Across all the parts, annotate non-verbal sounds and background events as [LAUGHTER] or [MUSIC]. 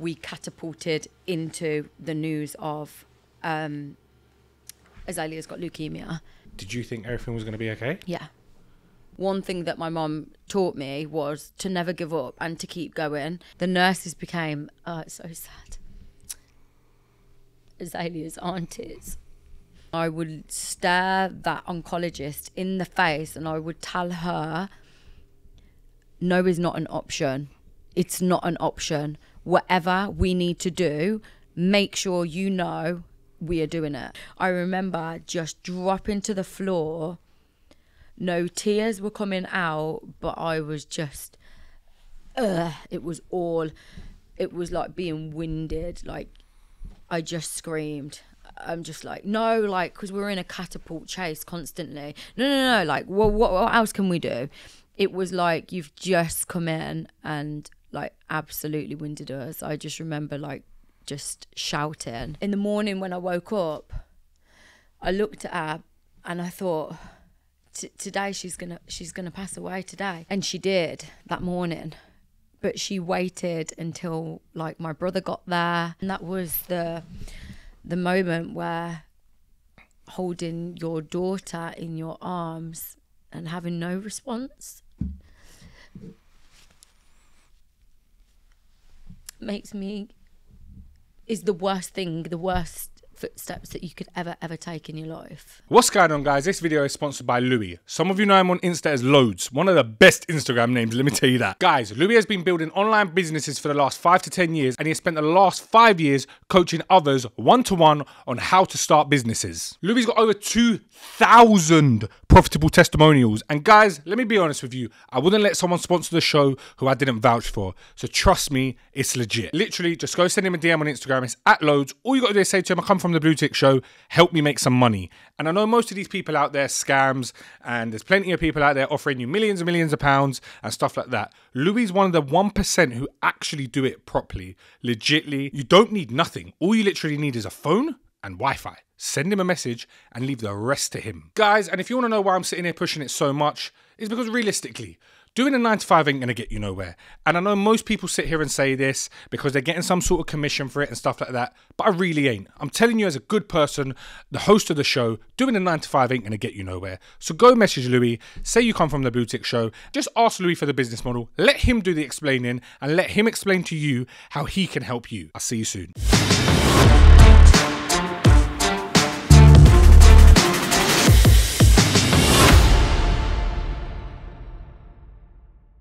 we catapulted into the news of um, Azaylia's got leukemia. Did you think everything was going to be okay? Yeah. One thing that my mum taught me was to never give up and to keep going. The nurses became, oh, it's so sad. Azaylia's aunties. I would stare that oncologist in the face and I would tell her, no is not an option. It's not an option. Whatever we need to do, make sure you know we are doing it. I remember just dropping to the floor. No tears were coming out, but I was just, ugh, it was all, it was like being winded. Like, I just screamed. I'm just like, no, like, because we're in a catapult chase constantly. No, no, no. Like, well, what, what else can we do? It was like you've just come in and like absolutely winded us. I just remember like just shouting. In the morning when I woke up, I looked at her and I thought, today she's gonna she's gonna pass away today, and she did that morning. But she waited until like my brother got there, and that was the the moment where holding your daughter in your arms and having no response makes me is the worst thing, the worst footsteps that you could ever ever take in your life. What's going on, guys? This video is sponsored by Louis. Some of you know him on Insta as Loads, one of the best Instagram names. Let me tell you that, guys. Louis has been building online businesses for the last five to ten years, and he has spent the last five years coaching others one to one on how to start businesses. Louis's got over two thousand profitable testimonials, and guys, let me be honest with you. I wouldn't let someone sponsor the show who I didn't vouch for. So trust me, it's legit. Literally, just go send him a DM on Instagram. It's at Loads. All you got to do is say to him, "I come from." From the Blue Tick Show, help me make some money. And I know most of these people out there scams, and there's plenty of people out there offering you millions and millions of pounds and stuff like that. Louis is one of the 1% who actually do it properly, legitly. You don't need nothing. All you literally need is a phone and Wi Fi. Send him a message and leave the rest to him. Guys, and if you want to know why I'm sitting here pushing it so much, it's because realistically, Doing a nine to five ain't gonna get you nowhere. And I know most people sit here and say this because they're getting some sort of commission for it and stuff like that, but I really ain't. I'm telling you, as a good person, the host of the show, doing a nine to five ain't gonna get you nowhere. So go message Louis, say you come from the Blue Tick Show, just ask Louis for the business model, let him do the explaining, and let him explain to you how he can help you. I'll see you soon.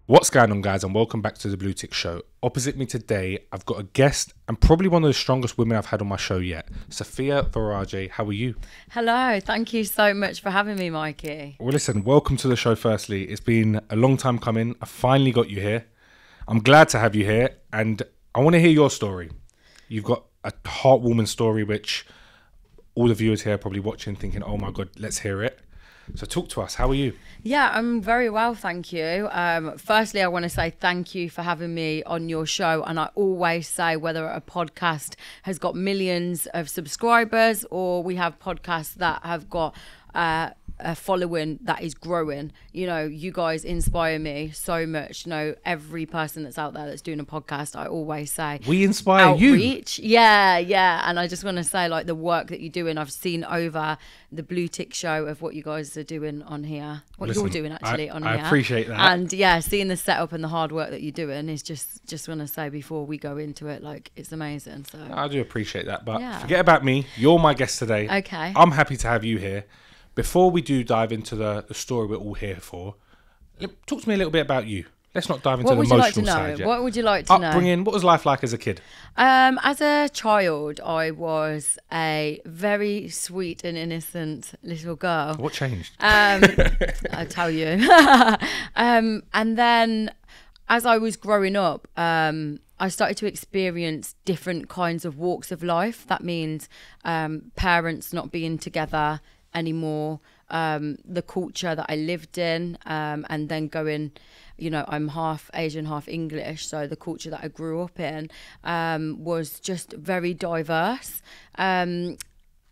What's going on, guys, and welcome back to the Blue Tick Show. Opposite me today, I've got a guest and probably one of the strongest women I've had on my show yet, Safiyya Vorajee. How are you? Hello, thank you so much for having me, Mikey. Well, listen, welcome to the show. Firstly, it's been a long time coming. I finally got you here. I'm glad to have you here, and I want to hear your story. You've got a heartwarming story, which all the viewers here are probably watching, thinking, "Oh my god, let's hear it." So talk to us. How are you? Yeah, I'm very well, thank you. Um, firstly, I want to say thank you for having me on your show. And I always say whether a podcast has got millions of subscribers or we have podcasts that have got uh, a following that is growing. You know, you guys inspire me so much. You know, every person that's out there that's doing a podcast, I always say we inspire outreach. you. Yeah, yeah. And I just want to say, like the work that you're doing, I've seen over the Blue Tick show of what you guys are doing on here, what Listen, you're doing actually I, on I here. I appreciate that. And yeah, seeing the setup and the hard work that you're doing is just just want to say before we go into it, like it's amazing. So I do appreciate that, but yeah. forget about me. You're my guest today. Okay. I'm happy to have you here before we do dive into the, the story we're all here for, talk to me a little bit about you. Let's not dive into what the emotional like to know? side yet. What would you like to Upbringing, know? What was life like as a kid? Um, as a child, I was a very sweet and innocent little girl. What changed? Um, [LAUGHS] I'll tell you. [LAUGHS] um, and then, as I was growing up, um, I started to experience different kinds of walks of life. That means um, parents not being together, anymore. Um, the culture that I lived in, um, and then going, you know, I'm half Asian, half English, so the culture that I grew up in um, was just very diverse. Um,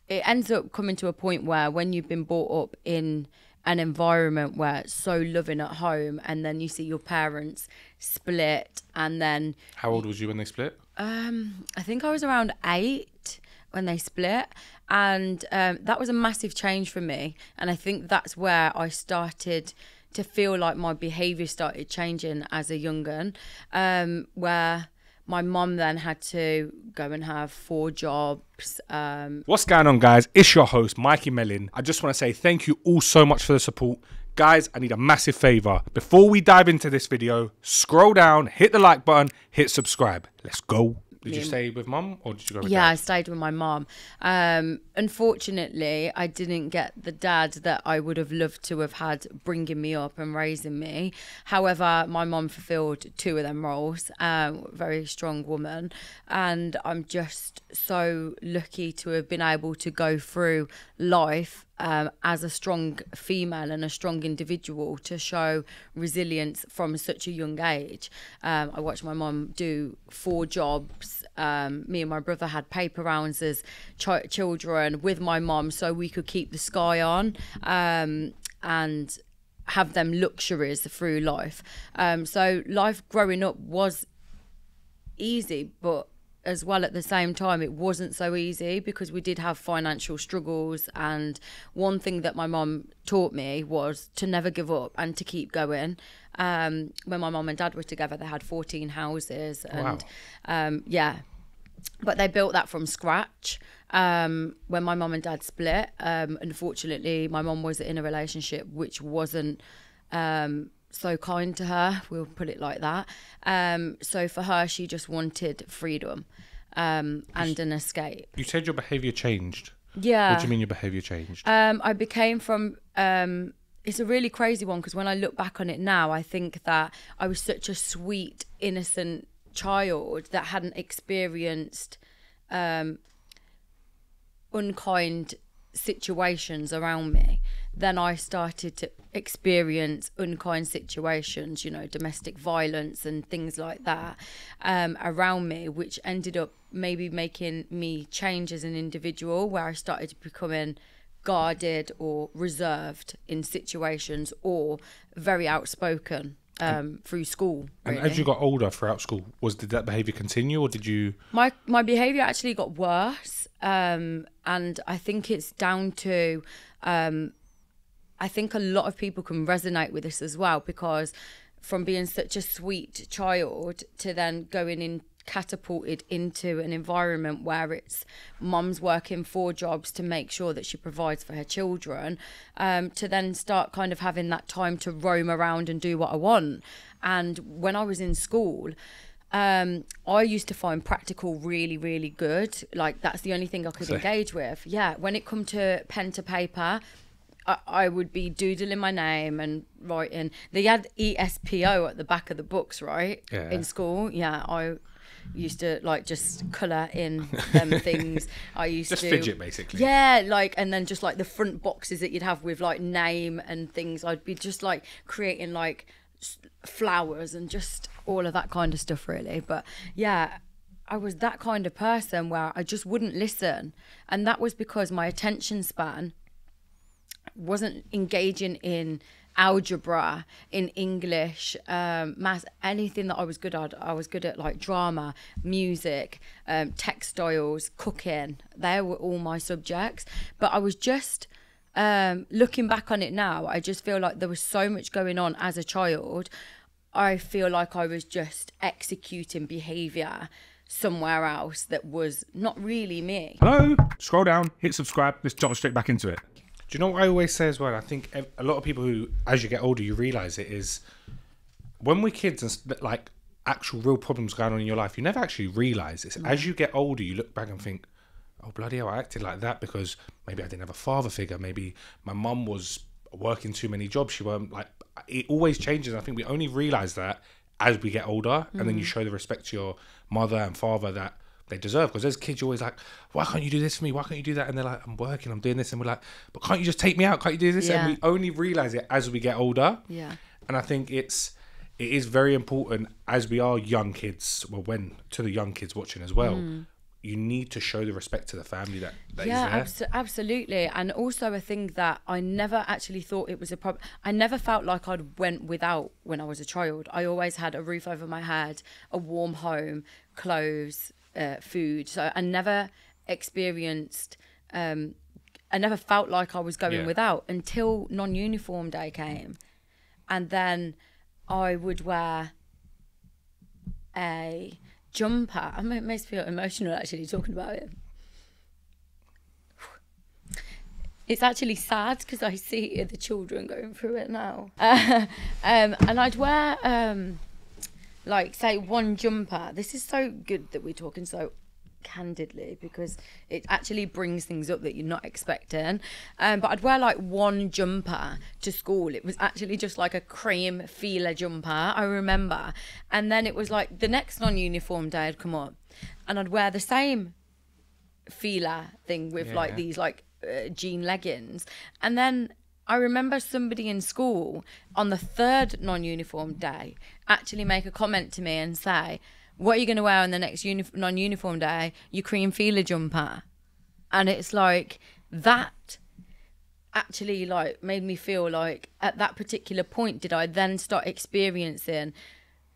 it ends up coming to a point where when you've been brought up in an environment where it's so loving at home, and then you see your parents split, and then how old was you when they split? Um, I think I was around eight when they split, and um, that was a massive change for me. And I think that's where I started to feel like my behaviour started changing as a young un, um, where my mum then had to go and have four jobs. Um, What's going on, guys? It's your host, Mikey Melin. I just want to say thank you all so much for the support. Guys, I need a massive favor. Before we dive into this video, scroll down, hit the like button, hit subscribe. Let's go. Did you stay with mum or did you go with Yeah, dad? I stayed with my mom. Um, unfortunately, I didn't get the dad that I would have loved to have had bringing me up and raising me. However, my mom fulfilled two of them roles. Um, very strong woman, and I'm just so lucky to have been able to go through life um, as a strong female and a strong individual to show resilience from such a young age. Um, I watched my mom do four jobs. Um, me and my brother had paper rounds as ch- children with my mom so we could keep the sky on um, and have them luxuries through life. Um, so life growing up was easy, but as well at the same time it wasn't so easy because we did have financial struggles. And one thing that my mom taught me was to never give up and to keep going. Um, when my mom and dad were together they had 14 houses and um, yeah. But they built that from scratch um, when my mom and dad split. Um, unfortunately my mom was in a relationship which wasn't um, so kind to her we'll put it like that um, so for her she just wanted freedom um, and an escape You said your behaviour changed. yeah What do you mean your behaviour changed? um, I became from. Um, it's a really crazy one because when I look back on it now, I think that I was such a sweet, innocent child that hadn't experienced um, unkind situations around me. Then I started to experience unkind situations, you know, domestic violence and things like that um, around me, which ended up maybe making me change as an individual, where I started becoming guarded or reserved in situations or very outspoken um, through school. and as you got older throughout school, was did that behaviour continue or did you my my behavior actually got worse um and i think it's down to um i think a lot of people can resonate with this as well because from being such a sweet child to then going in catapulted into an environment where it's mom's working four jobs to make sure that she provides for her children um, to then start kind of having that time to roam around and do what i want and when i was in school um, I used to find practical really, really good. Like that's the only thing I could So- engage with. Yeah, when it come to pen to paper, I, I would be doodling my name and writing. They had E ESPO at the back of the books, right? Yeah. In school, yeah, I used to like just colour in [LAUGHS] them things. I used just to fidget basically? yeah, like, and then just like the front boxes that you'd have with like name and things. I'd be just like creating like flowers and just all of that kind of stuff, really. But yeah, I was that kind of person where I just wouldn't listen. And that was because my attention span wasn't engaging in algebra in english um math anything that i was good at i was good at like drama music um textiles cooking they were all my subjects but i was just um looking back on it now i just feel like there was so much going on as a child i feel like i was just executing behavior somewhere else that was not really me Hello. Scroll down, hit subscribe. Let's jump straight back into it. Do you know what I always say as well? I think a lot of people who, as you get older, you realize it is when we're kids and like actual real problems going on in your life, you never actually realize this. As mm. you get older, you look back and think, "Oh bloody hell, I acted like that because maybe I didn't have a father figure. Maybe my mum was working too many jobs. She weren't like." It always changes. I think we only realize that as we get older, and then you mm. show the respect to your mother and father that they deserve. Because as kids, you're always like, "Why can't you do this for me? Why can't you do that?" And they're like, "I'm working. I'm doing this." And we're like, "But can't you just take me out? Can't you do this?" Yeah. And we only realize it as we get older. Yeah. And I think it's it is very important as we are young kids. Well, when to the young kids watching as well, mm. you need to show the respect to the family that, that yeah, absolutely. And also, a thing that I never actually thought it was a problem. I never felt like I'd went without when I was a child. I always had a roof over my head, a warm home, clothes, uh, food. So I never experienced. Um, I never felt like I was going Yeah. without until non-uniform day came, and then I would wear a jumper. I mean, it makes me feel emotional actually talking about it. It's actually sad because I see the children going through it now. Uh, [LAUGHS] um, and I'd wear, um, like, say, one jumper. This is so good that we're talking so candidly because it actually brings things up that you're not expecting. Um, but I'd wear like one jumper to school. It was actually just like a cream Fila jumper, I remember. And then it was like the next non uniform day I'd come up and I'd wear the same Fila thing with like these like uh, jean leggings and then i remember somebody in school on the third non-uniform day actually make a comment to me and say what are you going to wear on the next uni- non-uniform day? Your cream Fila jumper. And it's like that actually like made me feel like at that particular point did i then start experiencing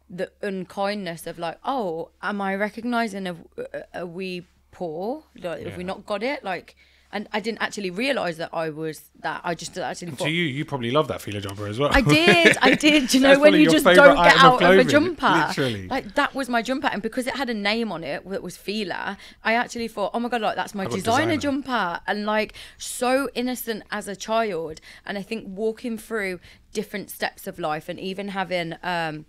the unkindness of like oh am i recognizing a, uh, are we poor? Like have we not got it? Like and i didn't actually realize that i was that i just actually thought to you, you probably love that Fila jumper as well. I did, I [LAUGHS] did. You know when you just don't get item of out of a jumper? literally. Like that was my jumper, and because it had a name on it that was Fila, I actually thought, oh my god, like that's my designer, designer. jumper, and like so innocent as a child. And I think walking through different steps of life, and even having um,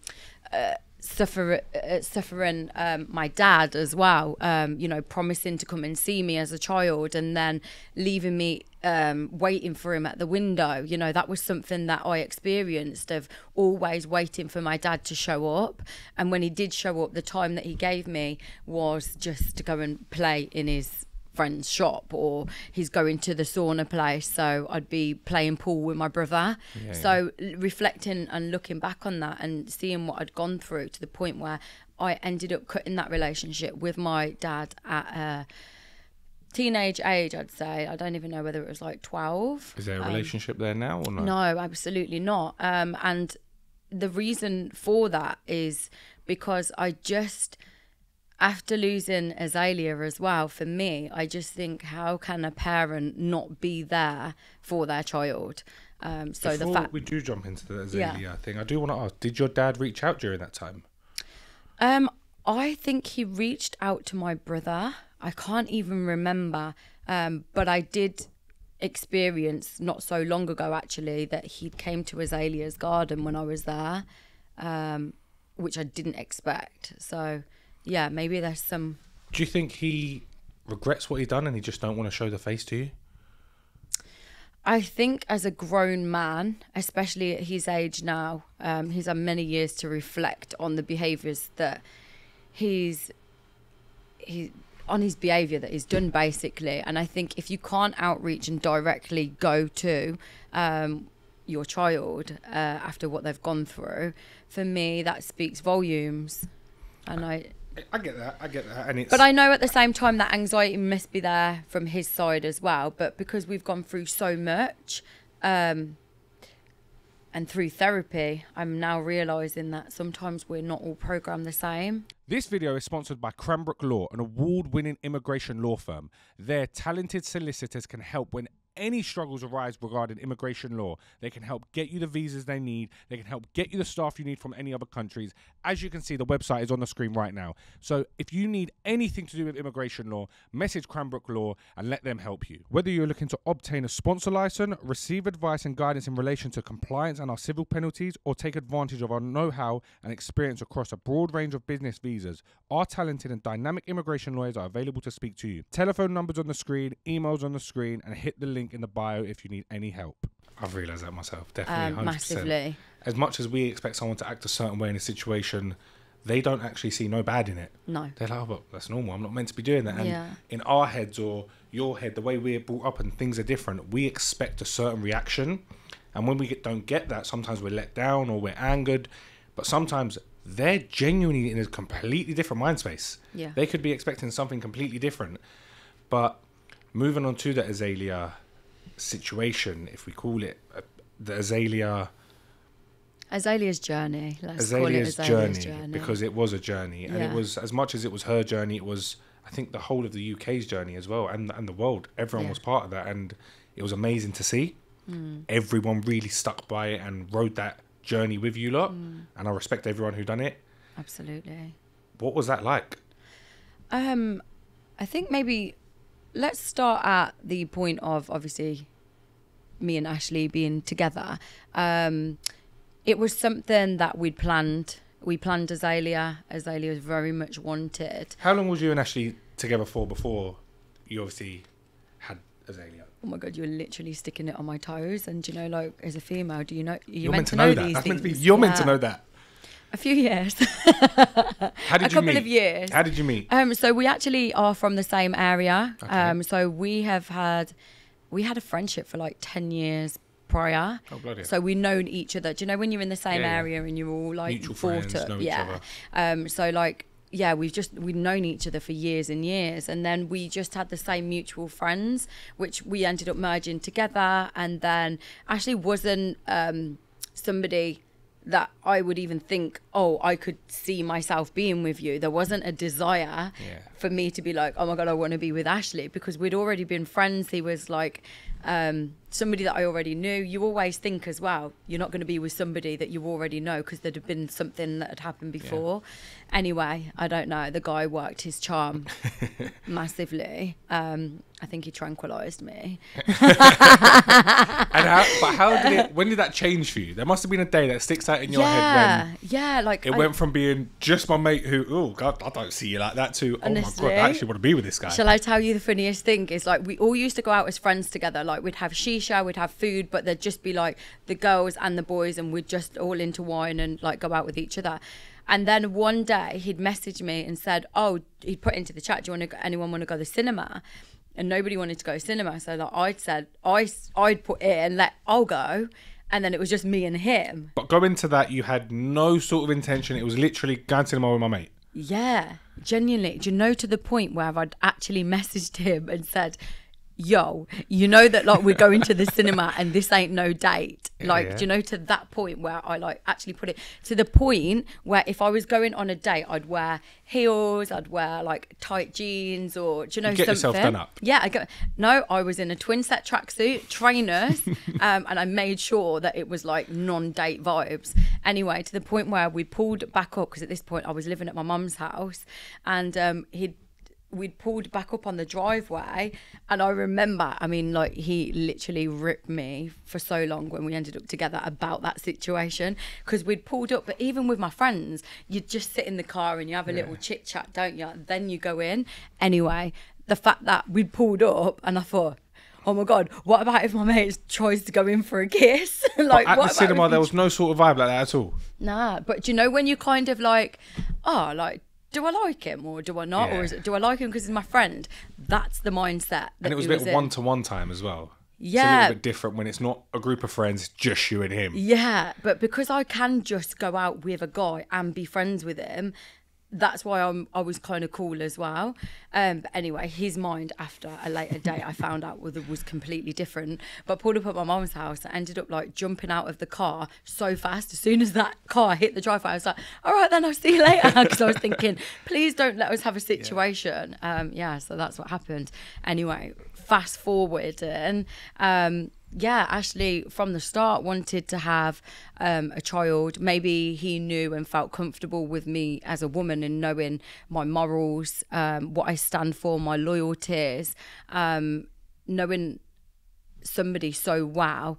uh, suffer uh, suffering um, my dad as well. Um, you know, promising to come and see me as a child, and then leaving me um, waiting for him at the window. You know, that was something that I experienced of always waiting for my dad to show up. And when he did show up, the time that he gave me was just to go and play in his friend's shop or he's going to the sauna place so i'd be playing pool with my brother Yeah, so l- reflecting and looking back on that and seeing what i'd gone through to the point where i ended up cutting that relationship with my dad at a teenage age i'd say i don't even know whether it was like 12 Is there a relationship there now or not? no, absolutely not. Um, and the reason for that is because I just, after losing Azaylia as well, for me, I just think how can a parent not be there for their child? Um, so Before the fact we do jump into the Yeah. Azaylia thing, I do want to ask: Did your dad reach out during that time? Um, I think he reached out to my brother. I can't even remember, um, but I did experience not so long ago actually that he came to Azaylia's garden when I was there, um, which I didn't expect. So, yeah, maybe there's some. Do you think he regrets what he done and he just don't want to show the face to you? I think as a grown man, especially at his age now, um, he's had many years to reflect on the behaviours that he's he on his behaviour that he's done basically. And I think if you can't outreach and directly go to um, your child uh, after what they've gone through, for me that speaks volumes. And I I get that. I get that. And it's but I know at the same time that anxiety must be there from his side as well. But because we've gone through so much, um, and through therapy, I'm now realizing that sometimes we're not all programmed the same. This video is sponsored by Cranbrook Law, an award winning immigration law firm. Their talented solicitors can help when any struggles arise regarding immigration law. They can help get you the visas they need, they can help get you the staff you need from any other countries. As you can see, the website is on the screen right now. So if you need anything to do with immigration law, message Cranbrook Law and let them help you. Whether you're looking to obtain a sponsor license, receive advice and guidance in relation to compliance and our civil penalties, or take advantage of our know how and experience across a broad range of business visas, our talented and dynamic immigration lawyers are available to speak to you. Telephone numbers on the screen, emails on the screen, and hit the link in the bio if you need any help. I've realised that myself, definitely. Um, 100%. massively. As much as we expect someone to act a certain way in a situation, they don't actually see no bad in it. No. They're like, oh, but that's normal. I'm not meant to be doing that. And Yeah. in our heads or your head, the way we're brought up and things are different, we expect a certain reaction. And when we get, don't get that, sometimes we're let down or we're angered. But sometimes they're genuinely in a completely different mind space. Yeah. They could be expecting something completely different. But moving on to the Azaylia situation, if we call it uh, the Azaylia Azaylia's journey. Let's Azaylia's, call it Azaylia's journey, journey. because it was a journey, and it was as much as it was her journey. It was, I think, the whole of the UK's journey as well, and and the world. Everyone Yeah. was part of that, and it was amazing to see. Mm. Everyone really stuck by it and rode that journey with you lot, Mm. and I respect everyone who done it. Absolutely. What was that like? Um, I think maybe let's start at the point of obviously me and Ashley being together. Um, it was something that we'd planned. We planned Azaylia. Azaylia was very much wanted. How long was you and Ashley together for before you obviously had Azaylia? Oh my god, you're literally sticking it on my toes. And you know, like as a female, do you know you're, You're, meant, to know, that. these That's meant to be. You're meant to know that. A few years. [LAUGHS] How did you meet? a you couple meet? of years. How did you meet? Um, so we actually are from the same area. Okay. Um, so we have had, we had a friendship for like ten years prior. Oh, bloody. So we've known each other. Do you know when you're in the same Yeah, yeah. area and you're all like Mutual friends, up? know each yeah. Um, so like yeah, we've just we've known each other for years and years, and then we just had the same mutual friends, which we ended up merging together. And then Ashley wasn't um, somebody that I would even think, oh, I could see myself being with you. There wasn't a desire Yeah. for me to be like, oh my god, I want to be with Ashley because we'd already been friends. He was like um, somebody that I already knew. You always think as well, you're not going to be with somebody that you already know because there'd have been something that had happened before. Anyway, I don't know. The guy worked his charm [LAUGHS] massively. Um, I think he tranquilized me. [LAUGHS] And how, but how did it? When did that change for you? There must have been a day that sticks out in your yeah, head yeah. Like it I- went from being just my mate who, oh God, I don't see you like that, to oh my God, I actually want to be with this guy. Shall I tell you the funniest thing is like we all used to go out as friends together. Like we'd have shisha, we'd have food, but there'd just be like the girls and the boys, and we'd just all into wine and like go out with each other. And then one day he'd message me and said, "Oh, he'd put into the chat, do you want to? Anyone want to go to the cinema?" And nobody wanted to go to cinema, so like I'd said, I I'd put it and let I'll go, and then it was just me and him. But going to that, you had no sort of intention. It was literally going to cinema with my mate. Yeah, genuinely. Do you know to the point where I'd actually messaged him and said, "Yo, you know that like we're going to the [LAUGHS] cinema and this ain't no date." Like, Yeah. do you know to that point where I like actually put it to the point where if I was going on a date, I'd wear heels, I'd wear like tight jeans, or do you know You get yourself done up. Yeah, I go. No, I was in a twin set tracksuit, trainers, [LAUGHS] um, and I made sure that it was like non-date vibes. Anyway, to the point where we pulled back up because at this point I was living at my mum's house, and um, he'd we'd pulled back up on the driveway and i remember i mean like he literally ripped me for so long when we ended up together about that situation because we'd pulled up but even with my friends you'd just sit in the car and you have a little chit chat don't you then you go in anyway the fact that we'd pulled up and i thought Oh my god! What about if my mate tries to go in for a kiss? [LAUGHS] like, At what the cinema, there was no sort of vibe like that at all. Nah, but do you know when you kind of like, oh, like, do I like him or do I not? Yeah. Or is it, do I like him because he's my friend? That's the mindset. And it was a bit one to one time as well. It's a little bit different when it's not a group of friends, just you and him. Yeah, but because I can just go out with a guy and be friends with him, that's why I'm I was kind of cool as well. Um, but anyway, his mind after a later date, I found out was was completely different. But pulled up at my mum's house, I ended up like jumping out of the car so fast. As soon as that car hit the driveway, I was like, "All right, then I'll see you later," [LAUGHS] because I was thinking, "Please don't let us have a situation." Um, yeah, so that's what happened. Anyway, fast forward and. Um, yeah, Ashley from the start wanted to have um, a child. Maybe he knew and felt comfortable with me as a woman and knowing my morals, um, what I stand for, my loyalties, um, knowing somebody so wow.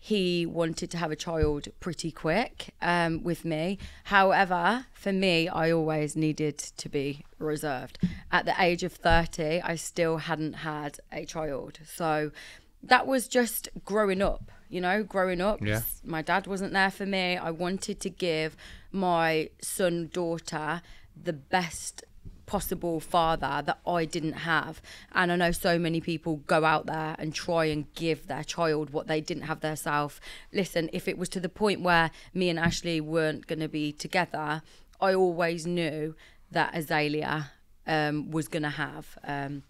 He wanted to have a child pretty quick um, with me. However, for me, I always needed to be reserved. At the age of 30, I still hadn't had a child. So that was just growing up, you know, growing up. Yeah. My dad wasn't there for me. I wanted to give my son, daughter, the best possible father that I didn't have. And I know so many people go out there and try and give their child what they didn't have themselves. Listen, if it was to the point where me and Ashley weren't going to be together, I always knew that Azaylia um, was going to have. Um,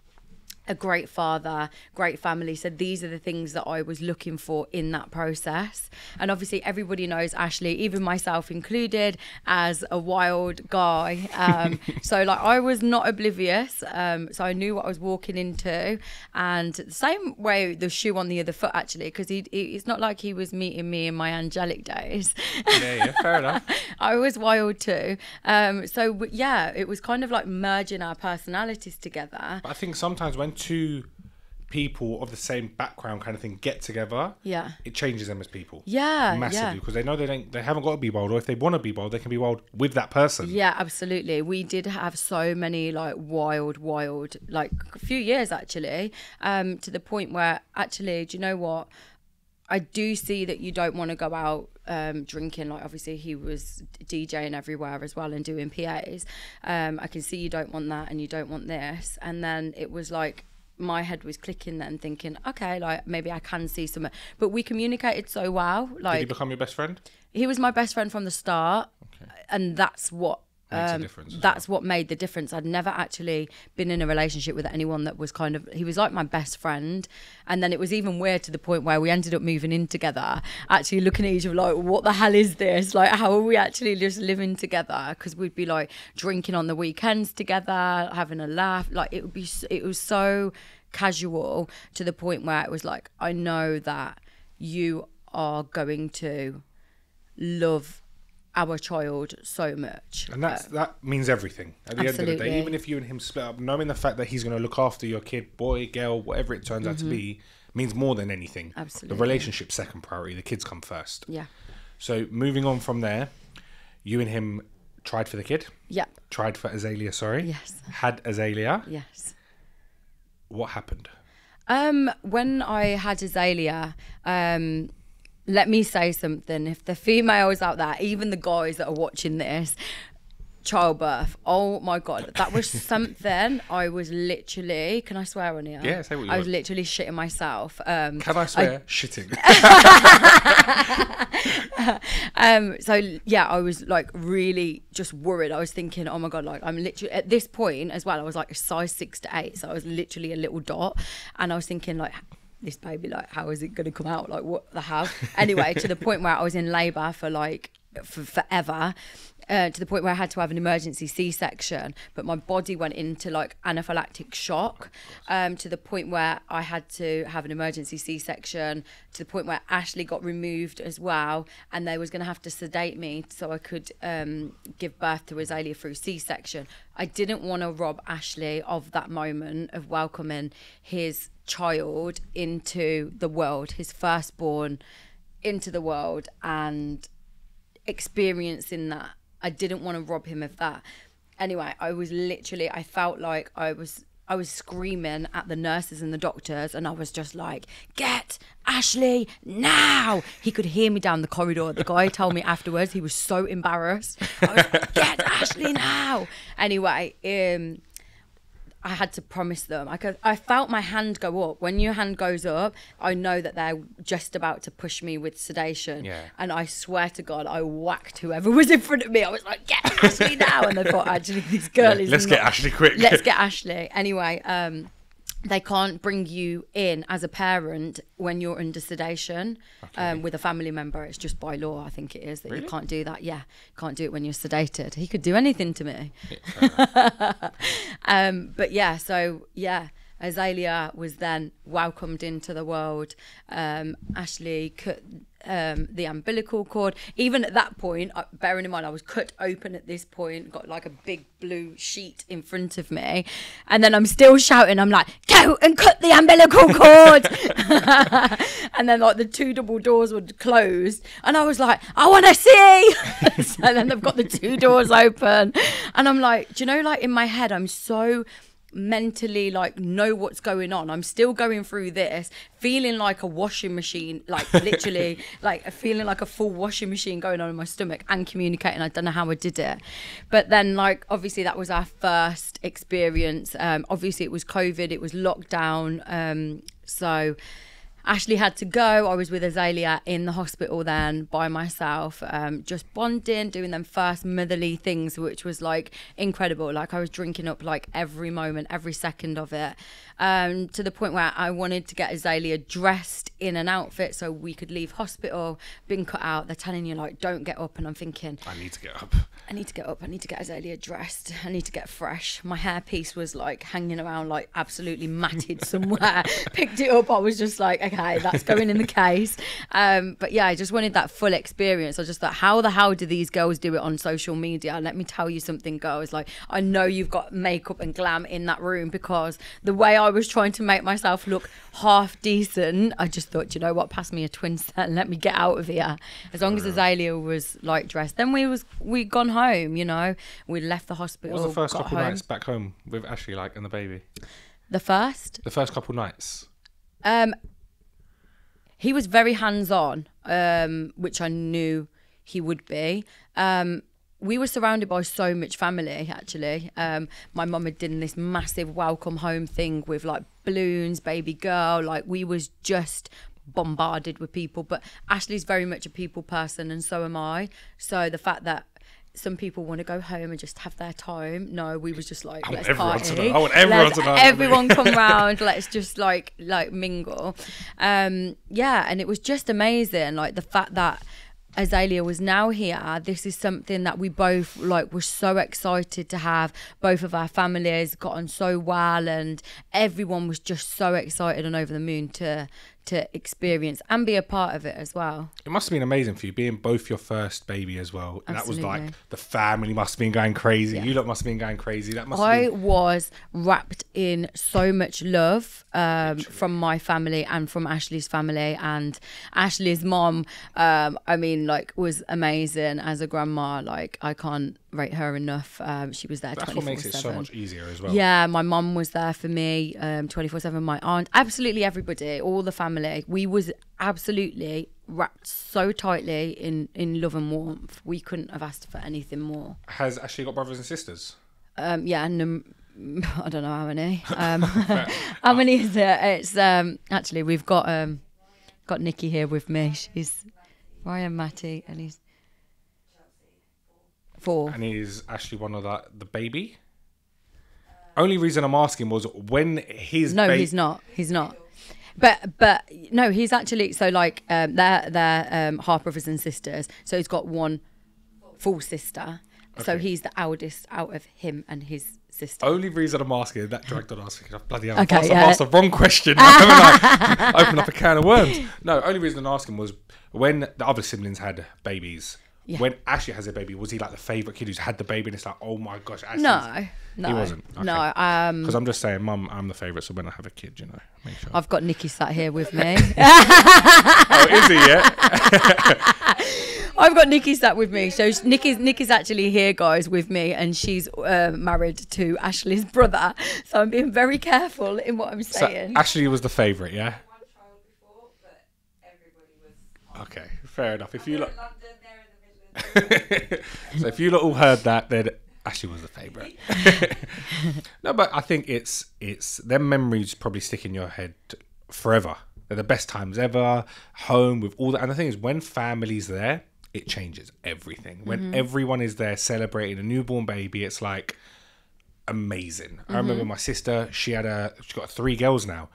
a great father, great family. So these are the things that I was looking for in that process. And obviously, everybody knows Ashley, even myself included, as a wild guy. Um, [LAUGHS] so like I was not oblivious. Um, so I knew what I was walking into, and the same way the shoe on the other foot actually, because he, he, it's not like he was meeting me in my angelic days. Yeah, yeah, fair enough. [LAUGHS] I was wild too. Um, so yeah, it was kind of like merging our personalities together. But I think sometimes when two people of the same background kind of thing get together, Yeah. it changes them as people. Yeah, massively yeah. because they know they don't, they haven't got to be wild, or if they want to be wild, they can be wild with that person. Yeah, absolutely. We did have so many like wild, wild, like a few years actually, um, to the point where actually, do you know what? I do see that you don't want to go out um, drinking. Like obviously he was DJing everywhere as well and doing PAs. Um, I can see you don't want that and you don't want this. And then it was like my head was clicking then, thinking, okay, like maybe I can see some. But we communicated so well. Like, Did he become your best friend? he was my best friend from the start, and that's what. Makes a um, that's what made the difference. I'd never actually been in a relationship with anyone that was kind of. He was like my best friend, and then it was even weird to the point where we ended up moving in together. Actually, looking at each other like, "What the hell is this? Like, how are we actually just living together?" Because we'd be like drinking on the weekends together, having a laugh. Like it would be. It was so casual to the point where it was like, I know that you are going to love our child so much. And that's that means everything at the end of the Absolutely. day. Even if you and him split up, knowing the fact that he's going to look after your kid, boy, girl, whatever it turns out to be, means more than anything. Mm-hmm. Absolutely. The relationship's second priority. The kids come first. Yeah. So moving on from there, you and him tried for the kid. Yep. Tried for Azaylia. Sorry. Yes. Had Azaylia. Yes. What happened? Um, when I had Azaylia, um, let me say something. If the females out there, even the guys that are watching this, childbirth, oh my god, that was [LAUGHS] something. I was literally, can I swear on here? Yeah, say what you I was want. literally shitting myself. Um, Can I swear? Shitting. [LAUGHS] um so yeah i was like really just worried i was thinking oh my god like i'm literally at this point as well i was like a size six to eight so i was literally a little dot and i was thinking like this baby like how is it going to come out? Like what the hell? Anyway to the point where i was in labor for like for forever uh, to the point where I had to have an emergency C-section, but my body went into like anaphylactic shock, um, to the point where I had to have an emergency C-section, to the point where Ashley got removed as well, and they was going to have to sedate me so I could um, give birth to Azaylia through C-section. I didn't want to rob Ashley of that moment of welcoming his child into the world, his firstborn into the world, and experiencing that. I didn't want to rob him of that. Anyway, I was literally I felt like I was I was screaming at the nurses and the doctors and I was just like, "Get Ashley now." He could hear me down the corridor. The guy told me afterwards he was so embarrassed. I was like, "Get Ashley now." Anyway, um I had to promise them. I could, I felt my hand go up. When your hand goes up, I know that they're just about to push me with sedation. Yeah. And I swear to God, I whacked whoever was in front of me. I was like, "Get Ashley now!" And I thought, actually, this girl Yeah, is. let's get Ashley quick. Let's get Ashley. Anyway, um, they can't bring you in as a parent when you're under sedation um, with a family member. It's just by law, I think it is that you can't do that. Yeah, can't do it when you're sedated. He could do anything to me. [LAUGHS] um, but yeah, so yeah, Azaylia was then welcomed into the world. Um, Ashley cut um, the umbilical cord. Even at that point, uh, bearing in mind I was cut open at this point, got like a big blue sheet in front of me, and then I'm still shouting. I'm like, "Go and cut the umbilical cord!" [LAUGHS] and then like the two double doors were closed, and I was like, "I want to see." [LAUGHS] so then they've got the two doors open, and I'm like, do you know, like in my head, I'm so mentally like know what's going on. I'm still going through this, feeling like a washing machine, like literally, [LAUGHS] like feeling like a full washing machine going on in my stomach and communicating. I don't know how I did it, but then like obviously that was our first experience. Um, obviously it was COVID, it was lockdown, um, so. Ashley had to go. I was with Azaylia in the hospital then by myself, um, just bonding, doing them first motherly things, which was like incredible. Like I was drinking up like every moment, every second of it, um, to the point where I wanted to get Azaylia dressed in an outfit so we could leave hospital. being cut out. They're telling you like don't get up, and I'm thinking I need to get up. I need to get up. I need to get Azaylia dressed. I need to get fresh. My hairpiece was like hanging around, like absolutely matted [LAUGHS] somewhere. Picked it up. I was just like, okay, that's going in the case. Um, but yeah, I just wanted that full experience. I just thought, how the hell do these girls do it on social media? Let me tell you something, girls. Like, I know you've got makeup and glam in that room because the way I was trying to make myself look half decent, I just thought, you know what, pass me a twin set and let me get out of here. As long as Azaylia was like dressed, then we was we gone home. You know, we left the hospital. What was the first couple home. nights back home with Ashley, like, and the baby? The first, The first couple nights. um, he was very hands on, um, which I knew he would be. Um, we were surrounded by so much family actually. Um, my mum had done this massive welcome home thing with like balloons, baby girl. Like we was just bombarded with people. But Ashley's very much a people person, and so am I. So the fact that some people want to go home and just have their time. No, we was just like, I let's everyone to party. know. I want everyone Let's- to know. Everyone come [LAUGHS] round. Let's just like like mingle. Um, yeah, and it was just amazing. Like the fact that Azaylia was now here. This is something that we both like were so excited to have. Both of our families got on so well, and everyone was just so excited and over the moon to to experience and be a part of it as well. It must have been amazing for you being both your first baby as well. And that was like the family must have been going crazy. Yeah. You lot must have been going crazy. That must I been was wrapped in so much love um, from my family and from Ashley's family. And Ashley's mom, um, I mean, like, was amazing as a grandma. Like, I can't rate her enough. Um, she was there that's 24 what makes it so 7. much easier as well. Yeah, my mum was there for me um, 24/7 my aunt absolutely everybody all the family we was absolutely wrapped so tightly in in love and warmth we couldn't have asked for anything more Has Ashley got brothers and sisters? um, yeah, and um, [LAUGHS] I don't know how many. [LAUGHS] Um, [LAUGHS] how many is it? It's um, actually we've got um, got Nikki here with me. She's Ryan, Matty, and he's four. And is actually one of the, the baby? Only reason I'm asking was when his No, ba- he's not. He's not. But but no, he's actually so like um, they're they're um, half brothers and sisters. So he's got one full sister. So he's the eldest out of him and his sister. Only reason I'm asking that dragged on asking. Bloody hell! Okay, I've yeah. asked the wrong question. haven't [LAUGHS] I? [LAUGHS] Open up a can of worms. No, only reason I'm asking was when the other siblings had babies. Yeah. When Ashley has a baby, was he like the favorite kid who's had the baby? And it's like, oh my gosh, Ashley's... No, no, wasn't? No, um, Because I'm just saying, Mum, I'm the favourite, so when I have a kid, you know, make sure. I've got Nikki sat here with me. [LAUGHS] [LAUGHS] oh, is he? Yeah. [LAUGHS] I've got Nikki sat with me. So sh- Nikki's Nikki's actually here, guys, with me, and she's uh, married to Ashley's brother. So I'm being very careful in what I'm So saying. Ashley was the favourite, yeah. one child before, but everybody was Okay, fair enough. If you look, in London, they're in the Midlands. [LAUGHS] so if you lot all heard that, then Ashley was the favourite. [LAUGHS] no, but I think it's it's them memories probably stick in your head forever. They're the best times ever. Home with all that, and the thing is, when family's there, it changes everything. When mm-hmm. everyone is there celebrating a newborn baby, it's like amazing. I remember mm-hmm. my sister; she had a she's got three girls now.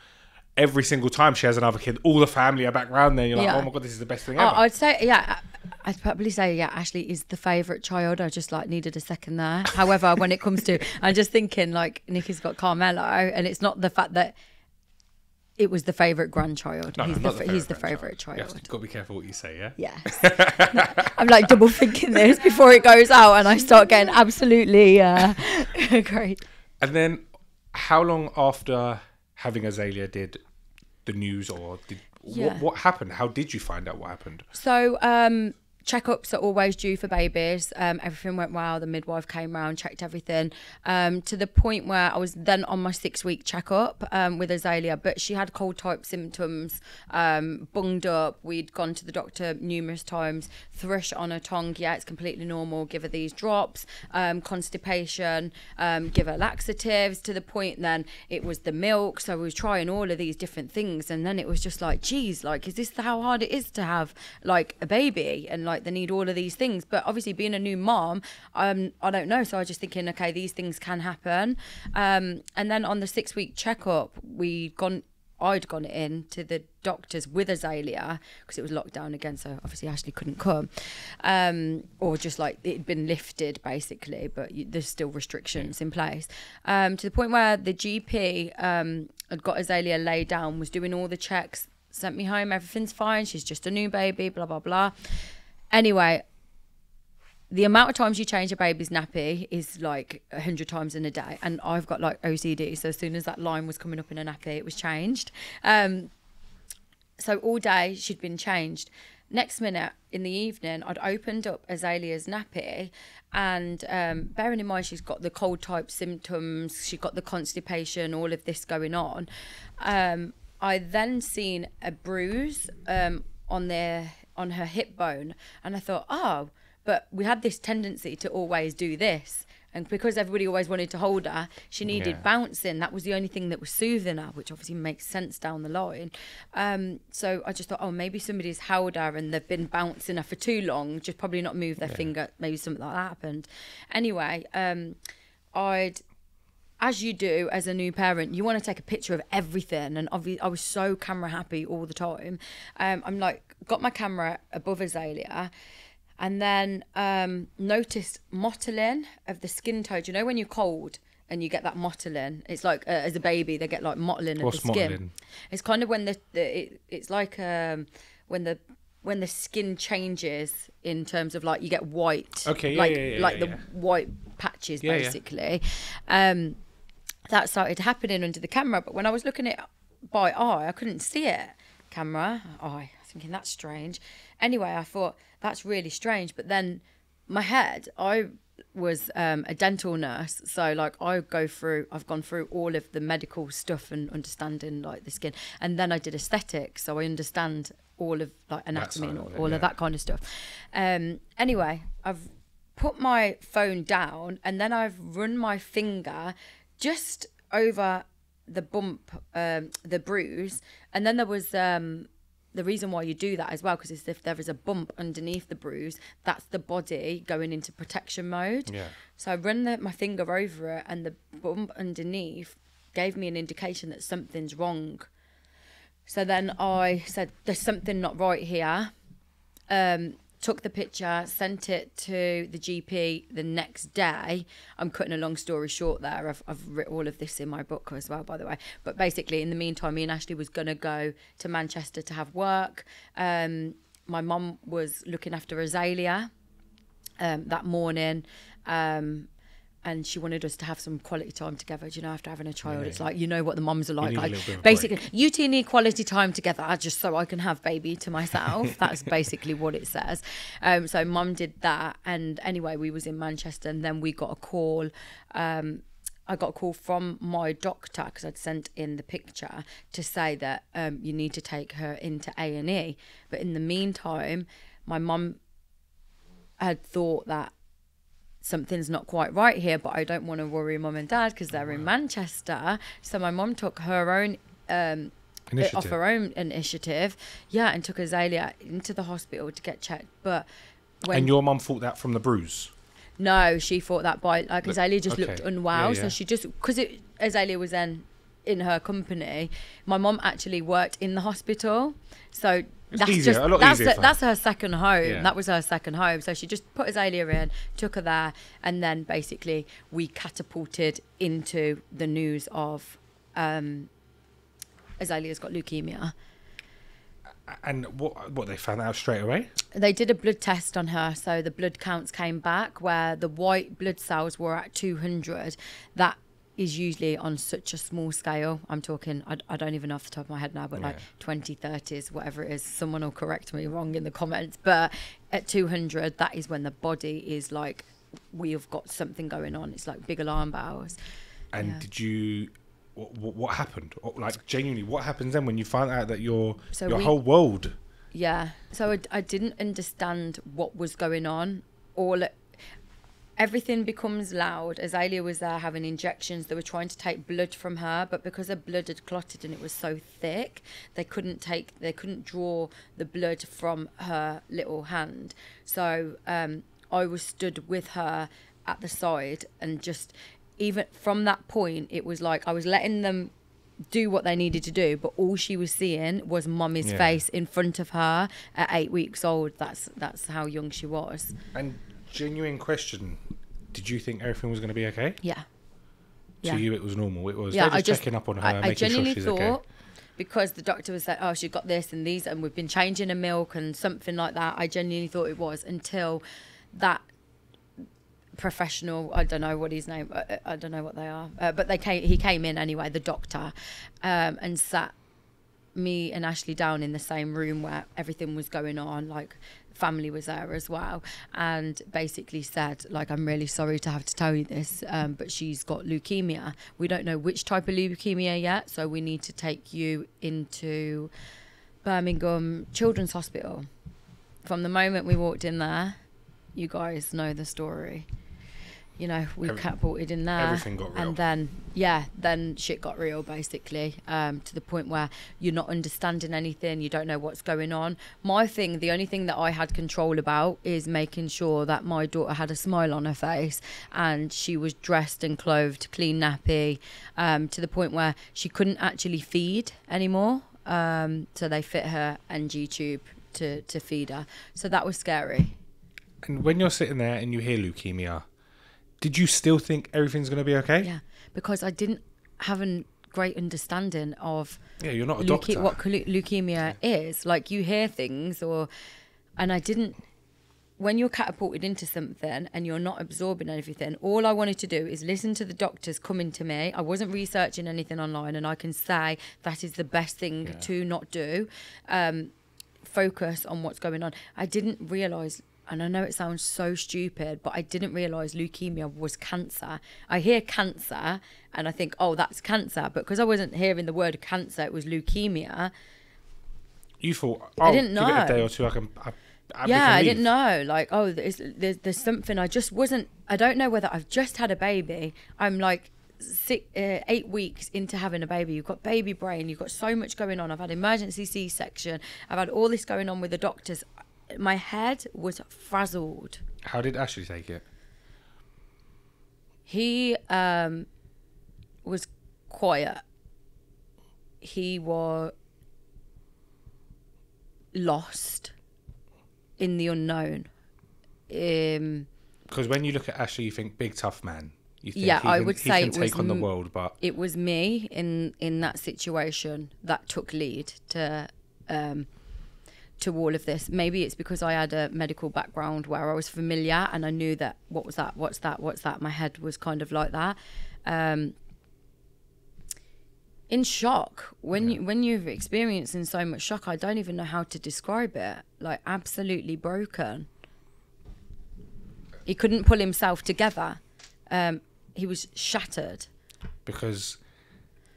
Every single time she has another kid, all the family are back round there. You're like, Yeah. oh my god, this is the best thing ever. I'd say, yeah, I'd probably say, yeah, Ashley is the favourite child. I just like needed a second there. [LAUGHS] However, when it comes to, I'm just thinking like Nikki's got Carmelo, and it's not the fact that it was the favourite grandchild. No, he's, not the, the he's the favourite child. You have got to be careful what you say, yeah. Yes. [LAUGHS] I'm like double thinking this before it goes out and I start getting absolutely uh, [LAUGHS] great. And then, how long after having Azaylia did the news, or did Yeah. what, what happened? How did you find out what happened? So um, checkups are always due for babies. Um, everything went well. The midwife came round, checked everything, um, to the point where I was then on my six week checkup um, with Azaylia, but she had cold type symptoms, um, bunged up. We'd gone to the doctor numerous times, thrush on her tongue. Yeah, it's completely normal. Give her these drops, um, constipation, um, give her laxatives. To the point then it was the milk. So we were trying all of these different things, and then it was just like, geez, like, is this how hard it is to have like a baby and like they need all of these things? But obviously, being a new mom, um, I don't know. So I was just thinking, okay, these things can happen. Um, and then on the six week checkup, we gone. I'd gone in to the doctors with Azaylia because it was locked down again, so obviously Ashley couldn't come, um, or just like it'd been lifted basically, but you, there's still restrictions in place. Um, to the point where the GP um, had got Azaylia laid down, was doing all the checks, sent me home, everything's fine, she's just a new baby, blah blah blah. Anyway, the amount of times you change a baby's nappy is like a hundred times in a day, and I've got like OCD. So as soon as that line was coming up in a nappy, it was changed. Um, so all day she'd been changed. Next minute in the evening, I'd opened up Azaylia's nappy, and um, bearing in mind she's got the cold type symptoms, she got the constipation, all of this going on. Um, I then seen a bruise um, on their on her hip bone, and I thought, oh, but we had this tendency to always do this. And because everybody always wanted to hold her, she needed Yeah. bouncing. That was the only thing that was soothing her, which obviously makes sense down the line. Um, so I just thought, oh, maybe somebody's held her and they've been bouncing her for too long, just probably not moved their finger. Maybe something like that happened. Anyway, um, I'd as you do as a new parent, you want to take a picture of everything. And obviously, I was so camera happy all the time. Um, I'm like, got my camera above Azaylia, and then um, noticed mottling of the skin tone. You know when you're cold and you get that mottling? It's like uh, as a baby, they get like mottling of What's the skin. mottling? It's kind of when the, the it, it's like um, when the when the skin changes in terms of like you get white, Okay, yeah, like yeah, yeah, like the white patches Yeah, yeah. basically. Um, that started happening under the camera, but when I was looking at it by eye, I couldn't see it. Camera eye, thinking that's strange. Anyway, I thought that's really strange, but then my head, I was um, a dental nurse, so like I go through, I've gone through all of the medical stuff and understanding like the skin, and then I did aesthetics, so I understand all of like anatomy and all, it, all yeah. of that kind of stuff. Um, anyway, I've put my phone down and then I've run my finger just over the bump, um, the bruise, and then there was um, the reason why you do that as well because if there is a bump underneath the bruise, that's the body going into protection mode. Yeah. So I run the, my finger over it, and the bump underneath gave me an indication that something's wrong. So then I said, "There's something not right here." Um, took the picture, sent it to the GP the next day. I'm cutting a long story short there. I've, I've written all of this in my book as well, by the way. But basically, in the meantime, me and Ashley was going to go to Manchester to have work. Um, my mum was looking after Azaylia um, that morning. Um, and she wanted us to have some quality time together. Do you know, after having a child, it's like you know what the mums are like. Like, little bit of a basically, you two need quality time together just so I can have baby to myself. [LAUGHS] That's basically what it says. Um, so mum did that, and anyway, we was in Manchester, and then we got a call. Um, I got a call from my doctor because I'd sent in the picture to say that um, you need to take her into A and E. But in the meantime, my mum had thought that something's not quite right here, but I don't want to worry mum and dad because they're in Manchester. So my mum took her own um, off her own initiative, yeah, and took Azaylia into the hospital to get checked. But when And your mum thought that from the bruise. no, she thought that by like Azaylia just okay. looked unwell, Yeah, so she just because it Azaylia was then in her company. My mom actually worked in the hospital, so that's easier, just a lot that's easier her, that's her second home. Yeah. That was her second home. So she just put Azaylia in, took her there, and then basically we catapulted into the news of um, Azaylia's got leukemia. And what what they found out straight away? They did a blood test on her, so the blood counts came back where the white blood cells were at 200. That is usually on such a small scale. I'm talking, I, I don't even know off the top of my head now, but like Yeah. 20, 30s, whatever it is. Someone will correct me wrong in the comments. But at 200, that is when the body is like, we have got something going on. It's like big alarm bells. And Yeah. did you? What, what, what happened? Like genuinely, what happens then when you find out that your So your we- whole world? Yeah. So I, I didn't understand what was going on. All everything becomes loud. Azaylia was there having injections. They were trying to take blood from her, but because her blood had clotted and it was so thick, they couldn't take. They couldn't draw the blood from her little hand. So um, I was stood with her at the side and just. Even from that point, it was like I was letting them do what they needed to do, but all she was seeing was mommy's Yeah. face in front of her at eight weeks old. That's that's how young she was. And genuine question: Did you think everything was going to be okay? Yeah. To you, it was normal. It was. yeah, just, I just checking up on her, I, I making sure genuinely she's thought okay. because the doctor was like, "Oh, she got this and these, and we've been changing her milk and something like that." I genuinely thought it was until that professional i don't know what his name i, I don't know what they are uh, but they came he came in anyway the doctor um, and sat me and ashley down in the same room where everything was going on like family was there as well and basically said like i'm really sorry to have to tell you this um, but she's got leukemia. We don't know which type of leukemia yet so we need to take you into birmingham children's hospital. From the moment we walked in there you guys know the story you know we Every- catapulted in there. everything got real. and then yeah then shit got real basically um, to the point where you're not understanding anything you don't know what's going on. My thing the only thing that i had control about is making sure that my daughter had a smile on her face and she was dressed and clothed clean nappy um, to the point where she couldn't actually feed anymore um, so they fit her ng tube to, to feed her. So that was scary. And when you're sitting there and you hear leukemia, did you still think everything's going to be okay? yeah because i didn't have a great understanding of Yeah, you're not a doctor. what leu- leukemia is. Like you hear things, or and I didn't. When you're catapulted into something and you're not absorbing everything, all I wanted to do is listen to the doctors coming to me. I wasn't researching anything online, and I can say that is the best thing Yeah. to not do. Um, focus on what's going on. I didn't realize, and I know it sounds so stupid, but I didn't realize leukemia was cancer. I hear cancer and I think, oh, that's cancer. But because I wasn't hearing the word cancer, it was leukemia. You thought, oh, I didn't know. give it a day or two, I can. I, I yeah, I didn't know. Like, oh, there's, there's there's something. I just wasn't. I don't know whether I've just had a baby. I'm like six, uh, eight weeks into having a baby. You've got baby brain. You've got so much going on. I've had emergency C-section. I've had all this going on with the doctors. My head was frazzled. How did Ashley take it? He um, was quiet. He was lost in the unknown. Um, Because when you look at Ashley, you think big tough man. You think Yeah, he I can, would he say can it was take on the world, but it was me in in that situation that took lead to um to all of this. Maybe it's because i had a medical background where i was familiar and i knew that what was that what's that what's that? My head was kind of like that. Um in shock when you when you've experienced in so much shock i don't even know how to describe it. Like absolutely broken. He couldn't pull himself together. Um he was shattered. Because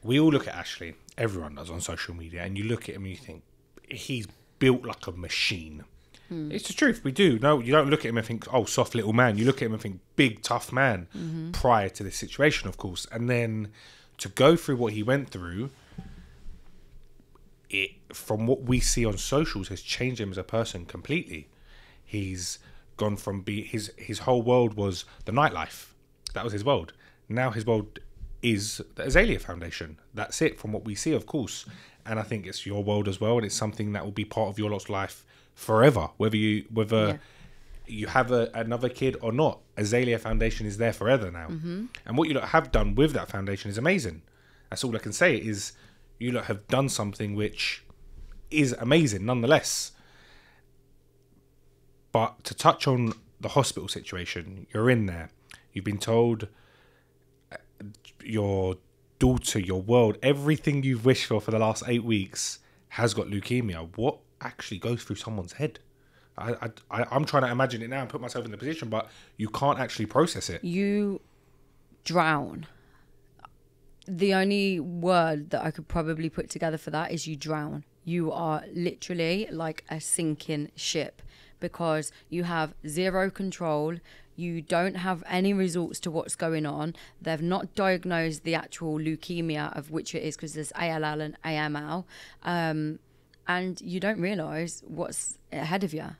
we all look at Ashley, everyone does on social media, and you look at him and you think he's built like a machine. Hmm. It's the truth. We do. No, you don't look at him and think, "Oh, soft little man." You look at him and think, "Big tough man." Mm-hmm. Prior to this situation, of course, and then to go through what he went through, it from what we see on socials has changed him as a person completely. He's gone from be his his whole world was the nightlife. That was his world. Now his world is the Azaylia Foundation. That's it from what we see, of course. And I think it's your world as well, and it's something that will be part of your lot's life forever, whether you whether Yeah. you have a, another kid or not. Azaylia Foundation is there forever now. And what you have done with that foundation is amazing. That's all I can say is you lot have done something which is amazing nonetheless. But to touch on the hospital situation, you're in there. You've been told uh, your daughter, your world, everything you've wished for for the last eight weeks has got leukemia. What actually goes through someone's head? I, I, I'm trying to imagine it now and put myself in the position, but you can't actually process it. you drown. The only word that I could probably put together for that is you drown. You are literally like a sinking ship because you have zero control. You don't have any results to what's going on. They've not diagnosed the actual leukemia of which it is because there's ALL and AML. Um, and you don't realize what's ahead of you.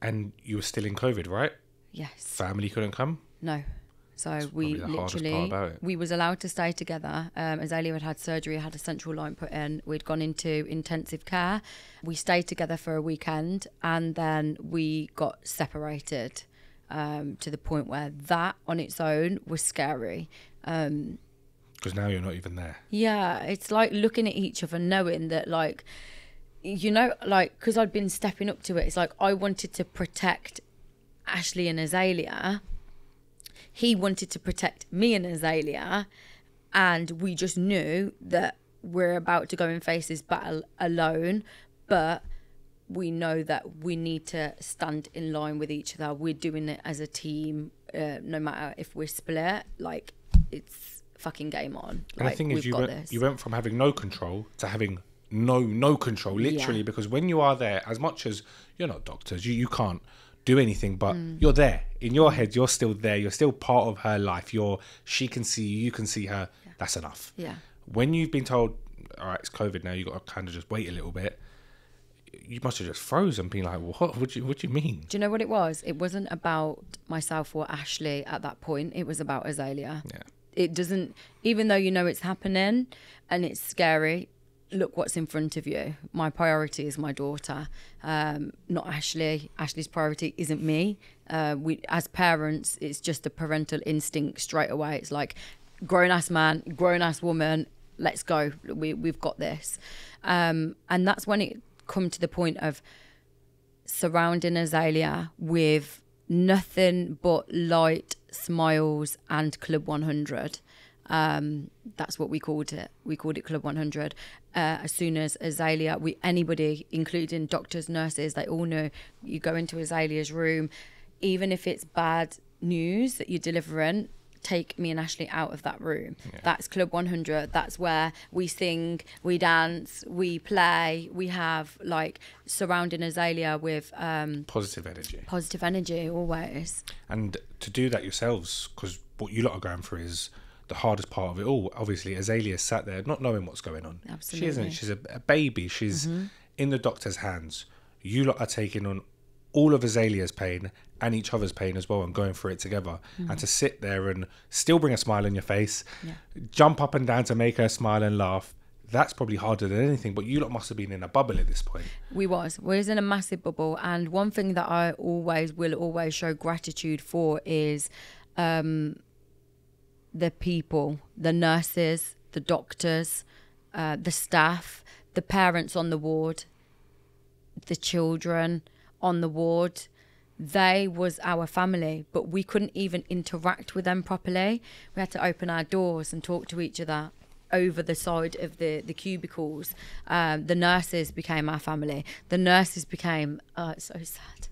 And you were still in COVID, right? Yes. Family couldn't come. No. So we probably the hardest part literally we was allowed to stay together. Um, Azalea had had surgery, had a central line put in. We'd gone into intensive care. We stayed together for a weekend, and then we got separated um, to the point where that on its own was scary. Um, Because now you're not even there. yeah, it's like looking at each other, knowing that, like, you know, like, because I'd been stepping up to it, it's like I wanted to protect Ashley and Azaylia. He wanted to protect me and Azaylia. And we just knew that we're about to go and face this battle alone. But we know that we need to stand in line with each other. We're doing it as a team, uh, no matter if we're split. Like, it's fucking game on. And Like, the thing is, you went, you went from having no control to having no no control, literally. Yeah. Because when you are there, as much as you're not doctors, you, you can't do anything, but Mm. you're there in your head. You're still there. You're still part of her life. You're she can see you. You can see her. That's enough. Yeah. When you've been told, all right, it's COVID now. you've got to kind of just wait a little bit. You must have just frozen, being like, "What? What do you? What do you mean?" Do you know what it was? It wasn't about myself or Ashley at that point. It was about Azaylia. Yeah. It doesn't, even though you know it's happening and it's scary, look what's in front of you. My priority is my daughter, um, not Ashley. Ashley's priority isn't me. Uh, we, as parents, it's just a parental instinct straight away. It's like, grown ass man, grown ass woman, let's go. We, we've got this. Um, and that's when it come to the point of surrounding Azaylia with nothing but light, smiles, and Club 100. Um, that's what we called it. We called it Club 100. Uh, as soon as Azaylia, we anybody, including doctors, nurses, they all know you go into Azaylia's room, even if it's bad news that you're delivering. Take me and Ashley out of that room. That's Club 100. That's where we sing, we dance, we play. We have like surrounding Azaylia with um, Positive energy. positive energy always. and to do that yourselves because what you lot are going through is the hardest part of it all obviously azaylia sat there not knowing what's going on Absolutely. she isn't she's a, a baby she's in the doctor's hands you lot are taking on all of azaylia's pain and each other's pain as well and going through it together and to sit there and still bring a smile on your face jump up and down to make her smile and laugh that's probably harder than anything but you lot must have been in a bubble at this point We was. We was in a massive bubble. And one thing that I always will always show gratitude for is um, the people, the nurses, the doctors, uh, the staff, the parents on the ward, the children on the ward. They was our family, but we couldn't even interact with them properly. We had to open our doors and talk to each other over the side of the, the cubicles. Um, the nurses became our family. The nurses became, uh, it's so sad.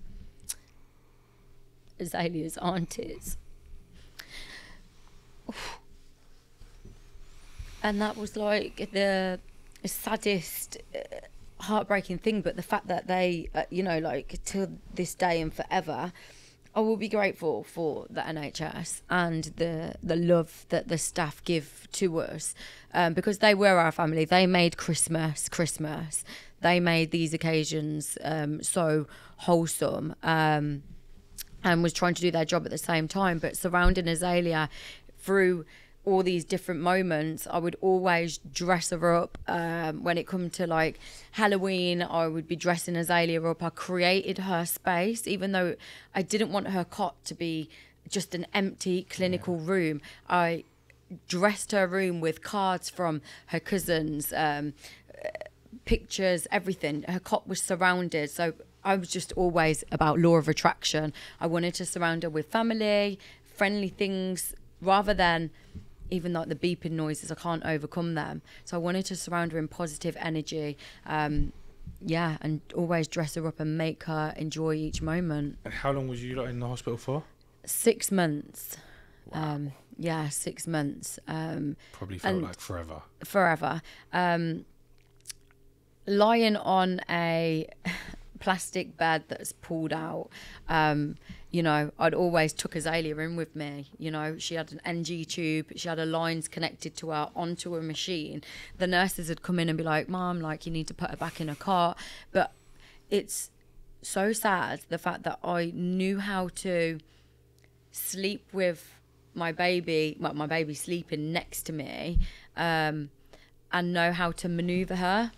Azaylia's aunties. [SIGHS] And that was like the saddest, uh, heartbreaking thing. But the fact that they, uh, you know, like till this day and forever, I will be grateful for the NHS and the the love that the staff give to us, um, because they were our family. They made Christmas Christmas. They made these occasions um, so wholesome. Um, and was trying to do their job at the same time. But surrounding Azaylia through all these different moments, I would always dress her up. Um, when it come to like Halloween, I would be dressing Azaylia up. I created her space, even though I didn't want her cot to be just an empty clinical room. I dressed her room with cards from her cousins. Um, pictures, everything. Her cot was surrounded. So I was just always about law of attraction. I wanted to surround her with family, friendly things, rather than even like the beeping noises, I can't overcome them. So I wanted to surround her in positive energy. Um, yeah, and always dress her up and make her enjoy each moment. And how long was you in the hospital for? Six months. Um, yeah, six months. Um, Probably felt like forever. forever. Um, lying on a plastic bed that's pulled out. Um, you know, I'd always took Azaylia in with me. You know, she had an NG tube, she had her lines connected to her onto a machine. The nurses would come in and be like, "Mom, like you need to put her back in a cart." But it's so sad the fact that I knew how to sleep with my baby, well, my baby sleeping next to me, um, and know how to maneuver her.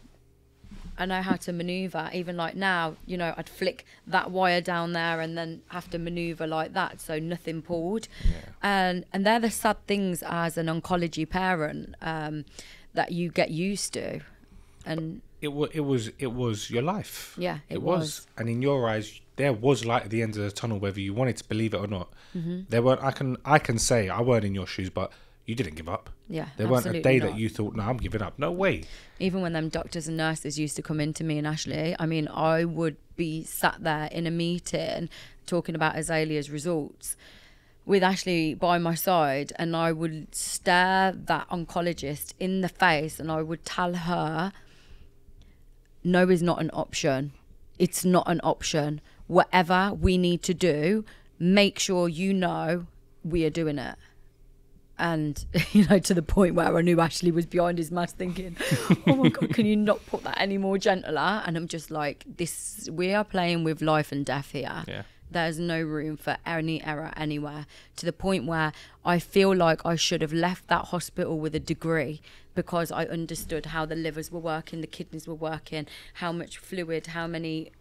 I know how to maneuver. Even like now, you know, I'd flick that wire down there and then have to maneuver like that, so nothing pulled. And and they're the sad things as an oncology parent um, that you get used to. And It was. It was. It was your life. Yeah, it was. was. And in your eyes, there was light at the end of the tunnel, whether you wanted to believe it or not. Mm-hmm. There weren't. I can. I can say I weren't in your shoes, but you didn't give up. yeah, There weren't a day not. that you thought, "No, I'm giving up." No way. even when them doctors and nurses used to come into me and Ashley, I mean, I would be sat there in a meeting talking about Azaylia's results with Ashley by my side, and I would stare that oncologist in the face and I would tell her, no is not an option. It's not an option. Whatever we need to do, make sure you know we are doing it and [LAUGHS] you know to the point where I knew Ashley was behind his mask thinking oh my god can you not put that any more gentler? And I'm just like this we are playing with life and death here. Yeah. there's no room for any error anywhere. To the point where I feel like I should have left that hospital with a degree because I understood how the livers were working the kidneys were working how much fluid how many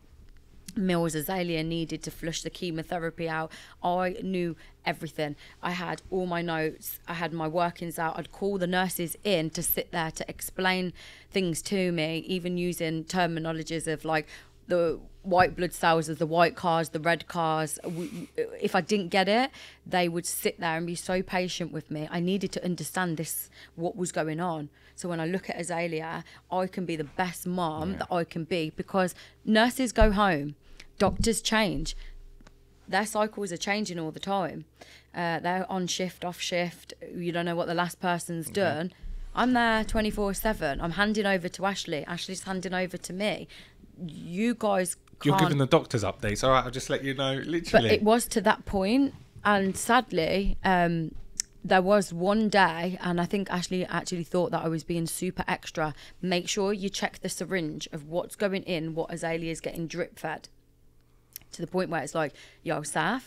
Mills Azaylia needed to flush the chemotherapy out. I knew everything. I had all my notes. I had my workings out. I'd call the nurses in to sit there to explain things to me, even using terminologies of like the white blood cells as the white cars, the red cars. If I didn't get it, they would sit there and be so patient with me. I needed to understand this, what was going on. So when I look at Azaylia, I can be the best mom that I can be because nurses go home, doctors change, their cycles are changing all the time. Uh, they're on shift, off shift. You don't know what the last person's done. I'm there 24 7. I'm handing over to Ashley. Ashley's handing over to me. You guys You're giving the doctors updates. All right, I'll just let you know. Literally. but it was to that point and sadly um there was one day and i think ashley actually thought that i was being super extra make sure you check the syringe of what's going in what azaylia's getting drip fed to the point where it's like yo saf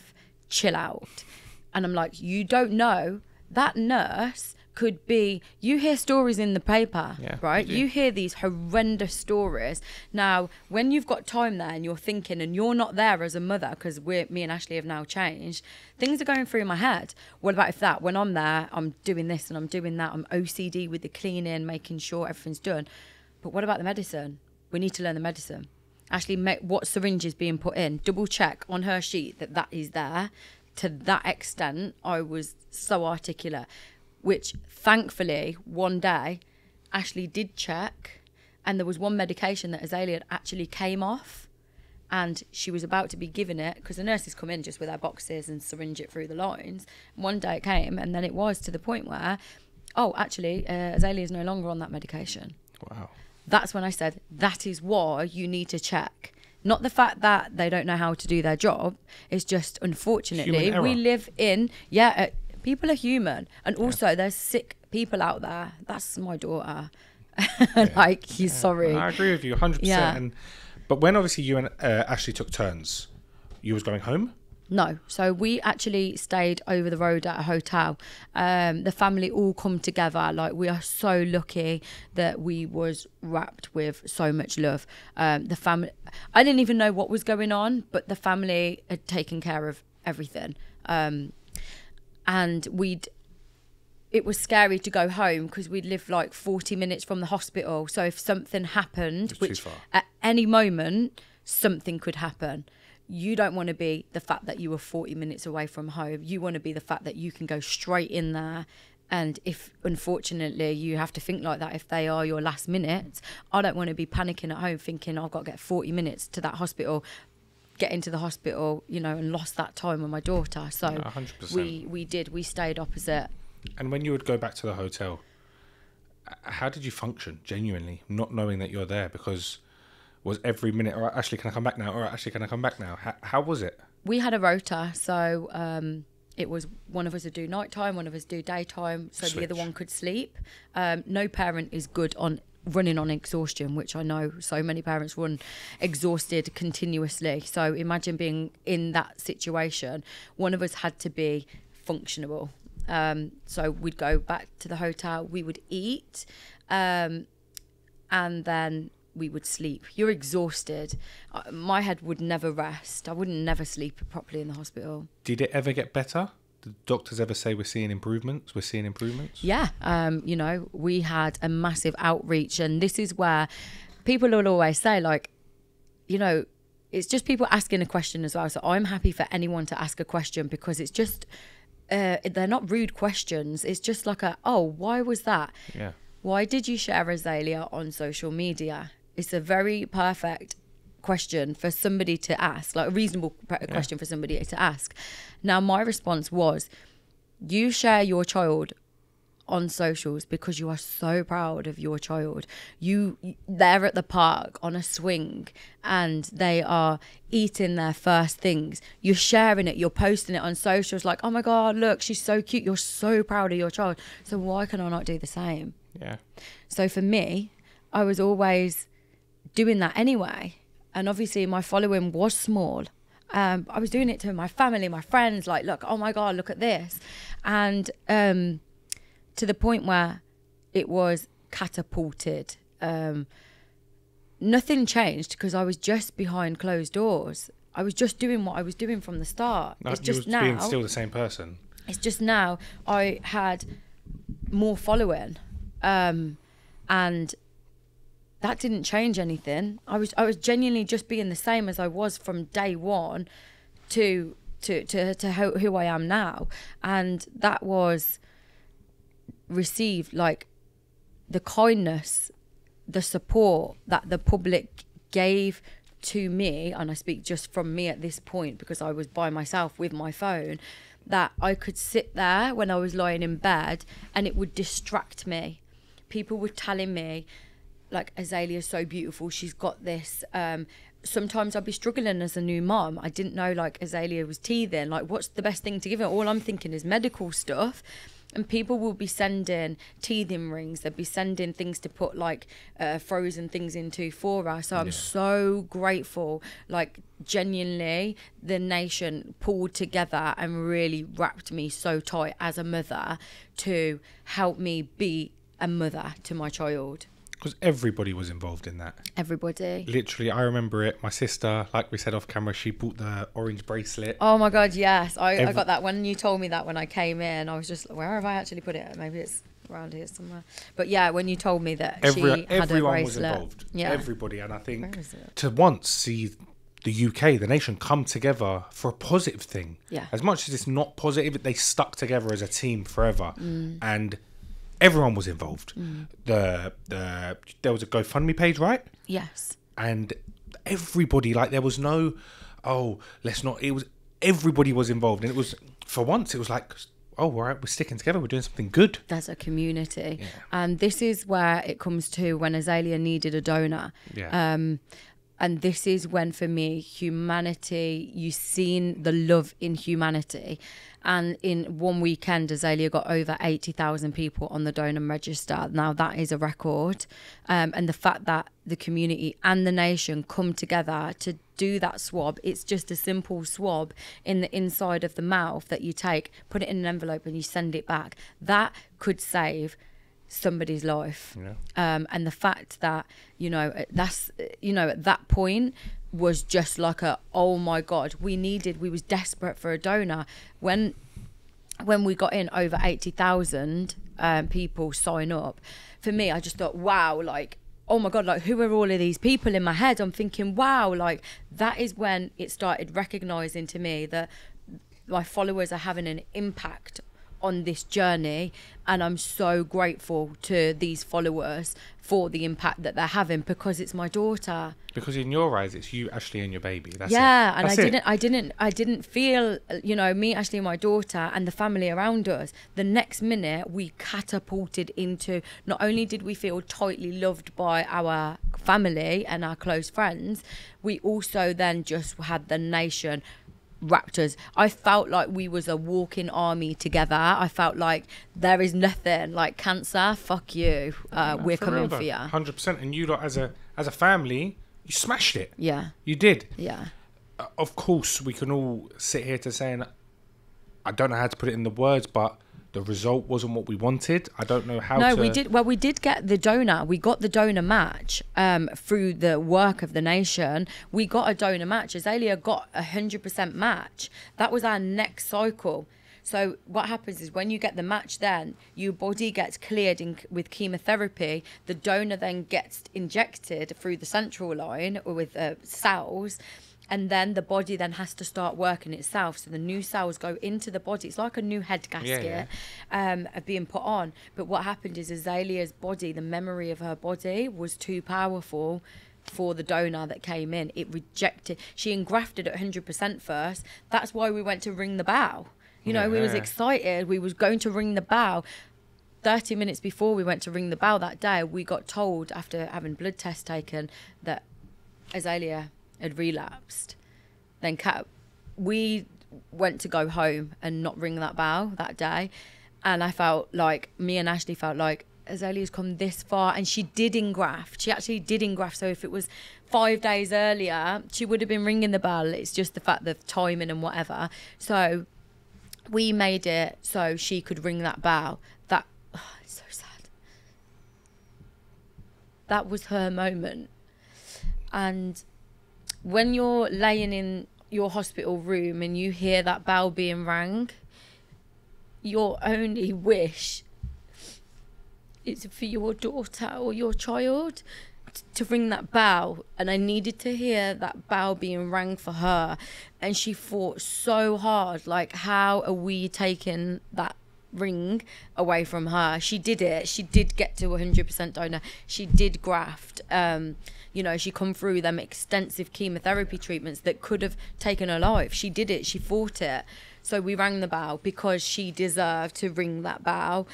chill out. And i'm like you don't know. That nurse could be you hear stories in the paper Yeah, right? you hear these horrendous stories. Now when you've got time there and you're thinking and you're not there as a mother because we're me and ashley have now changed things are going through my head. What about if that when i'm there i'm doing this and i'm doing that i'm ocd with the cleaning making sure everything's done. But what about the medicine? We need to learn the medicine Ashley, ma- what syringe is being put in? Double check on her sheet that that is there. To that extent, I was so articulate, which thankfully one day Ashley did check, and there was one medication that Azaylia had actually came off, and she was about to be given it because the nurses come in just with their boxes and syringe it through the lines. One day it came, and then it was to the point where, oh, actually, uh, Azaylia is no longer on that medication wow. That's when I said that is why you need to check. Not the fact that they don't know how to do their job. It's just unfortunately we live in yeah. Uh, people are human, and also there's sick people out there. That's my daughter. [LAUGHS] like he's sorry. I agree with you 100%. Yeah. And, but when obviously you and uh, Ashley took turns, you was going home? No, so we actually stayed over the road at a hotel. Um, the family all come together. Like we are so lucky that we was wrapped with so much love. Um, the family, I didn't even know what was going on, but the family had taken care of everything. Um, and we'd it was scary to go home because we'd lived like 40 minutes from the hospital. So if something happened, which at any moment something could happen. You don't want to be the fact that you were 40 minutes away from home. You want to be the fact that you can go straight in there And if unfortunately you have to think like that, if they are your last minutes, I don't want to be panicking at home thinking I've got to get 40 minutes to that hospital, get into the hospital, you know, and lost that time with my daughter. So No, 100%. we we did. We stayed opposite. And when you would go back to the hotel, how did you function genuinely, not knowing that you're there? Because was every minute, all right, Ashley, can I come back now? All right, Ashley, can I come back now? How, how was it? we had a rota, so um, it was one of us would do nighttime, one of us do daytime, so the other one could sleep. Um, no parent is good on running on exhaustion, which I know so many parents run exhausted continuously. So imagine being in that situation. One of us had to be functionable. Um, so we'd go back to the hotel, we would eat, um, and then we would sleep. You're exhausted. Uh, My head would never rest. I wouldn't never sleep properly in the hospital. Did it ever get better? Did doctors ever say we're seeing improvements? We're seeing improvements? Yeah, um, you know, we had a massive outreach, and this is where people will always say, like, you know, it's just people asking a question as well. So I'm happy for anyone to ask a question because it's just, uh, they're not rude questions. It's just like a, oh, why was that? Yeah. Why did you share Azaylia on social media? It's a very perfect question for somebody to ask, like a reasonable question for somebody to ask. Now, my response was, you share your child on socials because you are so proud of your child. You they're at the park on a swing and they are eating their first things. You're sharing it, you're posting it on socials like, "Oh my god, look, she's so cute." You're so proud of your child. So why can I not do the same? Yeah. So for me, I was always doing that anyway. And obviously, my following was small. Um, I was doing it to my family, my friends, like, look, oh my God, look at this. And um, to the point where it was catapulted. Um, nothing changed because I was just behind closed doors. I was just doing what I was doing from the start. No, it's just was being now. still the same person. It's just now I had more following, um, and that didn't change anything. I was I was genuinely just being the same as I was from day one to to to to who, who I am now, and that was received like the kindness, the support that the public gave to me, and I speak just from me at this point because I was by myself with my phone, that I could sit there when I was lying in bed and it would distract me. People were telling me, like, Azaylia's so beautiful, she's got this. Um, sometimes I'd be struggling as a new mom. I didn't know, like, Azalea was teething. Like, what's the best thing to give her? All I'm thinking is medical stuff and people will be sending teething rings they'll be sending things to put like uh, frozen things into for her so i'm so grateful like genuinely the nation pulled together and really wrapped me so tight as a mother to help me be a mother to my child Because everybody was involved in that. everybody Literally, I remember it. My sister, like we said off camera, she bought the orange bracelet. Oh my god, yes. I, I got that when you told me that when I came in. I was just where have I actually put it? Maybe it's around here somewhere. But yeah, when you told me that Every, she had a everyone was bracelet. involved. Yeah. Everybody. And I think Where is it? to once see the UK, the nation, come together for a positive thing. Yeah. As much as it's not positive, they stuck together as a team forever. Mm. And everyone was involved. The, the There was a GoFundMe page, right? yes. and everybody like there was no oh let's not it was everybody was involved and it was for once it was like oh all right we're sticking together we're doing something good There's a community. And this is where it comes to when Azaylia needed a donor. yeah Um, and this is when, for me, humanity, you've seen the love in humanity. And in one weekend, Azaylia got over 80,000 people on the donor register. Now, that is a record. Um, and the fact that the community and the nation come together to do that swab, it's just a simple swab in the inside of the mouth that you take, put it in an envelope, and you send it back. That could save somebody's life yeah um, and the fact that you know that's you know at that point was just like a oh my god we needed we was desperate for a donor. When when we got in over 80,000 um, people sign up. For me I just thought wow like oh my god like who are all of these people in my head? I'm thinking wow like that is when it started recognizing to me that my followers are having an impact on this journey and I'm so grateful to these followers for the impact that they're having because it's my daughter. Because in your eyes, it's you, Ashley, and your baby. That's yeah, it. and I it. didn't I didn't I didn't feel you know, me, Ashley, and my daughter and the family around us. The next minute we catapulted into not only did we feel tightly loved by our family and our close friends, we also then just had the nation raptors. I felt like we was a walking army together. I felt like there is nothing like cancer. Fuck you. Uh, we're coming for you Hundred percent. And you lot, as a as a family, you smashed it. yeah. You did. yeah. Uh, of course, we can all sit here to saying, I don't know how to put it in the words, but the result wasn't what we wanted. I don't know how. no to, we did well we did get the donor. We got the donor match um through the work of the nation. We got a donor match. Azaylia got a hundred percent match. That was our next cycle. So what happens is when you get the match then your body gets cleared in, with chemotherapy. The donor then gets injected through the central line or with uh, cells and then the body then has to start working itself so the new cells go into the body it's like a new head gasket yeah. um, being put on. But what happened is Azaylia's body, the memory of her body, was too powerful for the donor that came in. It rejected. She engrafted at 100% first. That's why we went to ring the bell. You know, we was excited. We was going to ring the bell. 30 minutes before we went to ring the bell that day, we got told after having blood tests taken that Azalea had relapsed. Then Cat, we went to go home and not ring that bell that day, and I felt like me and Ashley felt like Azaylia's come this far, and she did engraft. She actually did engraft. So if it was five days earlier, she would have been ringing the bell. It's just the fact of timing and whatever. So we made it so she could ring that bell. That [SIGHS] oh, so sad. That was her moment, and when you're laying in your hospital room and you hear that bell being rang, your only wish is for your daughter or your child to ring that bell. And I needed to hear that bell being rang for her. And she fought so hard. Like, how are we taking that? ring away from her she did it she did get to 100% donor she did graft um you know she come through them extensive chemotherapy treatments that could have taken her life. She did it. She fought it. So we rang the bell because she deserved to ring that bell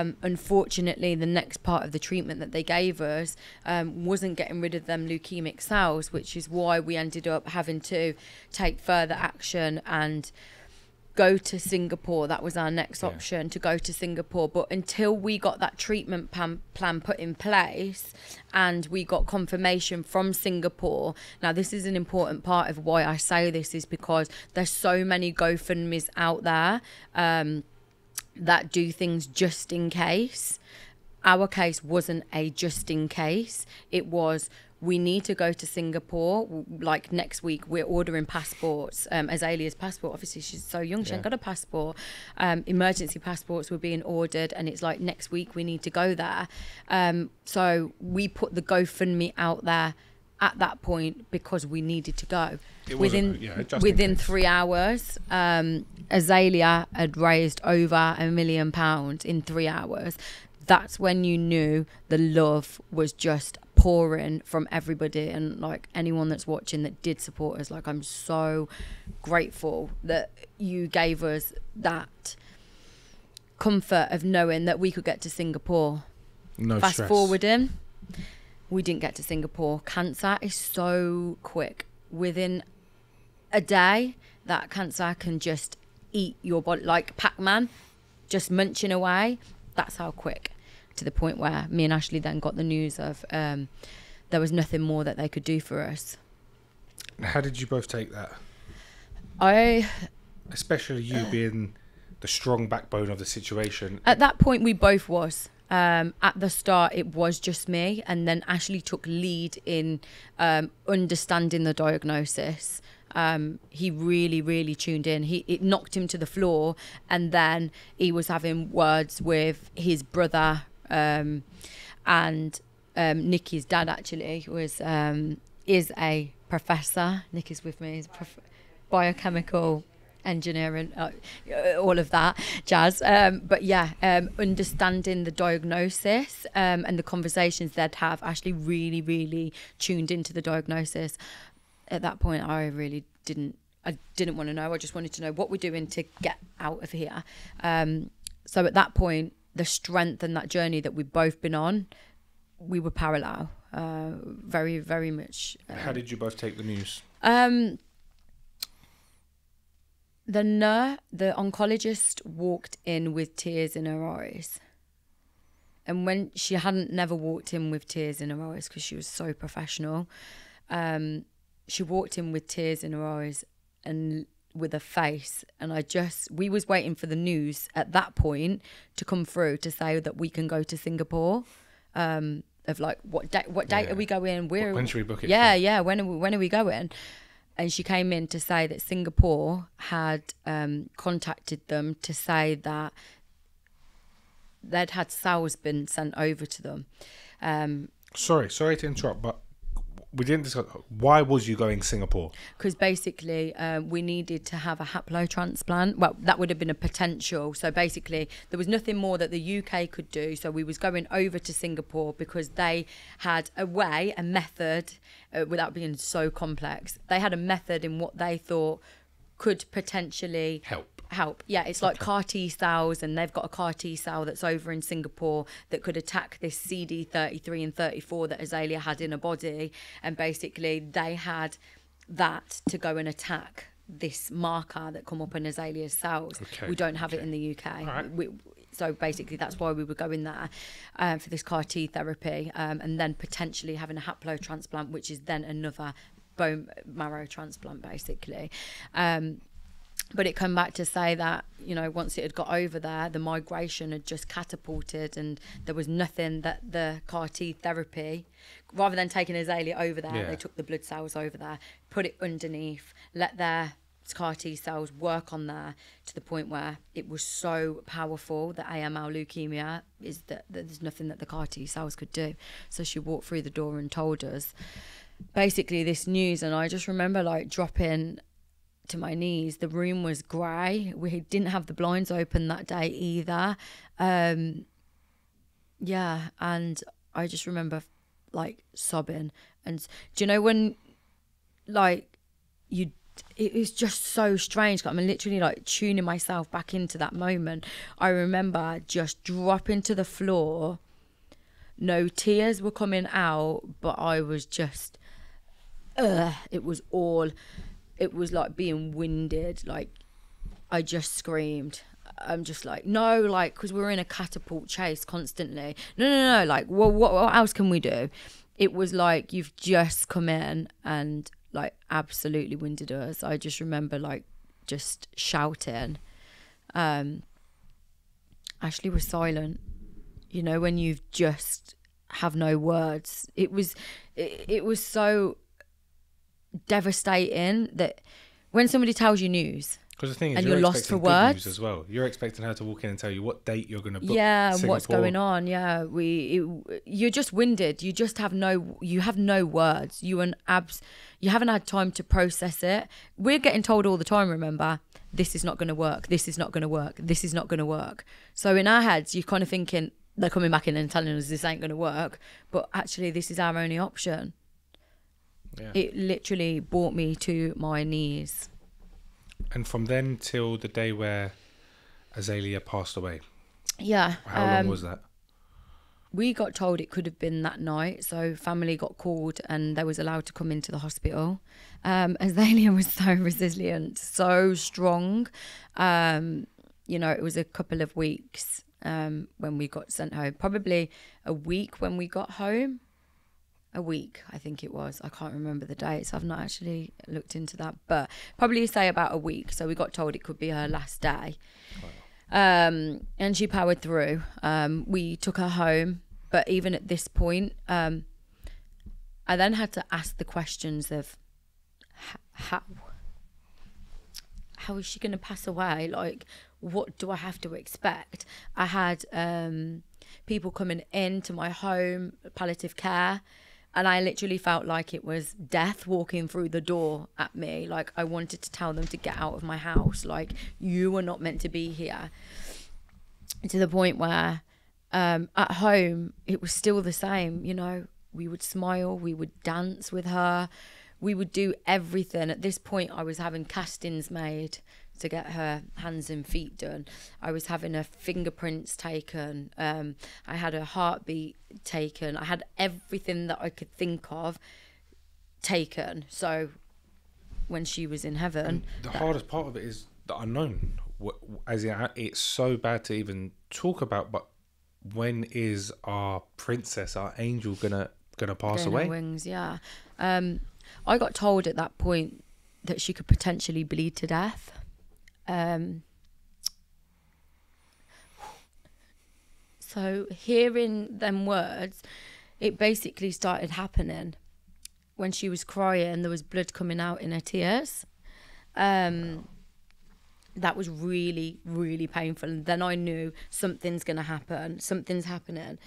um, unfortunately, the next part of the treatment that they gave us um, wasn't getting rid of them leukemic cells, which is why we ended up having to take further action and go to Singapore. That was our next Yeah. option to go to Singapore. But until we got that treatment plan, plan put in place and we got confirmation from Singapore, now this is an important part of why I say this is because there's so many GoFundMe's out there. Um, that do things just in case. Our case wasn't a just in case. It was we need to go to Singapore. Like next week, we're ordering passports. Um, Azaylia's passport. Obviously, she's so young; she Yeah. ain't got a passport. Um, emergency passports were being ordered, and it's like next week we need to go there. Um, so we put the GoFundMe out there at that point because we needed to go. It Within yeah, within three hours, um, Azaylia had raised over a million pounds in three hours. That's when you knew the love was just pouring from everybody and like anyone that's watching that did support us. Like I'm so grateful that you gave us that comfort of knowing that we could get to Singapore No fast stress. forwarding we didn't get to singapore cancer is so quick within a day that cancer can just eat your body like pac-man just munching away that's how quick to the point where me and ashley then got the news of um, there was nothing more that they could do for us How did you both take that? i Especially you being the strong backbone of the situation. At that point, we both was. Um, at the start, it was just me, and then Ashley took lead in um, understanding the diagnosis um, he really, really tuned in. He it knocked him to the floor, and then he was having words with his brother um, and um, Nikki's dad. Actually, was um, is a professor. Nikki's with me. He's a prof- biochemical engineering, uh, all of that jazz. Um, but yeah, um, understanding the diagnosis um, and the conversations they'd have actually really, really tuned into the diagnosis. At that point, I really didn't. I didn't want to know. I just wanted to know what we're doing to get out of here. Um, so at that point, the strength and that journey that we've both been on, we were parallel. Uh, very, very much. Uh, How did you both take the news? um, the nur, the oncologist walked in with tears in her eyes. And when she hadn't never walked in with tears in her eyes because she was so professional, um, she walked in with tears in her eyes and with a face. And I just, we was waiting for the news at that point to come through to say that we can go to Singapore. Um, of like what date? What date Yeah. are we going? Where? When should we book it Yeah, for? yeah. When are we, when are we going? And she came in to say that Singapore had um, contacted them to say that they'd had cells been sent over to them. Um, Sorry, sorry to interrupt, but we didn't discuss. Why was you going Singapore? because basically um, we needed to have a haplo transplant. Well, that would have been a potential. So basically, there was nothing more that the UK could do. So we was going over to Singapore because they had a way, a method, uh, without being so complex. They had a method in what they thought could potentially Help. Help. Yeah, it's like CAR T cells, and they've got a CAR T cell that's over in Singapore that could attack this CD33 and 34 that Azaylia had in her body. And basically, they had that to go and attack this marker that come up in Azaylia's cells. Okay, We don't have it in the UK. right. We, so basically, that's why we were going there um, for this CAR T therapy, um, and then potentially having a haplo transplant, which is then another bone marrow transplant, basically. Um, but it came back to say that you know once it had got over there the migration had just catapulted and there was nothing that the CAR T therapy rather than taking Azaylia over there Yeah. they took the blood cells over there put it underneath let their CAR T cells work on there to the point where it was so powerful that AML leukemia is that, that there's nothing that the CAR T cells could do so she walked through the door and told us basically this news and I just remember like dropping to my knees. The room was grey. We didn't have the blinds open that day either. Um, yeah, and I just remember like sobbing. And do you know when, like, you? It was just so strange. I'm literally like tuning myself back into that moment. I remember just dropping to the floor. No tears were coming out, but I was just, ugh, it was all it was like being winded like i just screamed. I'm just like no like because we're in a catapult chase constantly. No no no like well what, what else can we do? It was like you've just come in and like absolutely winded us. I just remember like just shouting. Um ashley was silent. You know when you've just have no words. It was it, it was so devastating that when somebody tells you news Because the thing is, And you're, you're lost for words? as well. You're expecting her to walk in and tell you what date you're going to book. yeah and what's going on yeah we it, you're just winded you just have no you have no words you and abs you haven't had time to process it we're getting told all the time remember this is not going to work this is not going to work this is not going to work so in our heads you're kind of thinking they're coming back in and telling us this ain't going to work but actually this is our only option Yeah. it literally brought me to my knees And from then till the day where Azaylia passed away, yeah how long um, was that? we got told it could have been that night so family got called and they was allowed to come into the hospital um [LAUGHS] azaylia was so resilient so strong um you know it was a couple of weeks um when we got sent home probably a week when we got home a week i think it was i can't remember the dates i've not actually looked into that but probably say about a week so we got told it could be her last day um, and she powered through. Um, we took her home, but even at this point, um, I then had to ask the questions of how, how is she going to pass away? Like, what do I have to expect? I had um, people coming into my home, palliative care, and I literally felt like it was death walking through the door at me. Like, I wanted to tell them to get out of my house. Like, you were not meant to be here. To the point where um, at home, it was still the same. You know, we would smile, we would dance with her, we would do everything. At this point, I was having castings made to get her hands and feet done. I was having her fingerprints taken. Um, I had her heartbeat taken. I had everything that I could think of taken. So when she was in heaven, The hardest part of it is the unknown. As in, it's so bad to even talk about. But when is our princess, our angel, gonna gonna pass away? Wings, yeah. Um, I got told at that point that she could potentially bleed to death. Um, so hearing them words, it basically started happening when she was crying. And there was blood coming out in her tears. Um, that was really, really painful. And then I knew something's going to happen. Something's happening.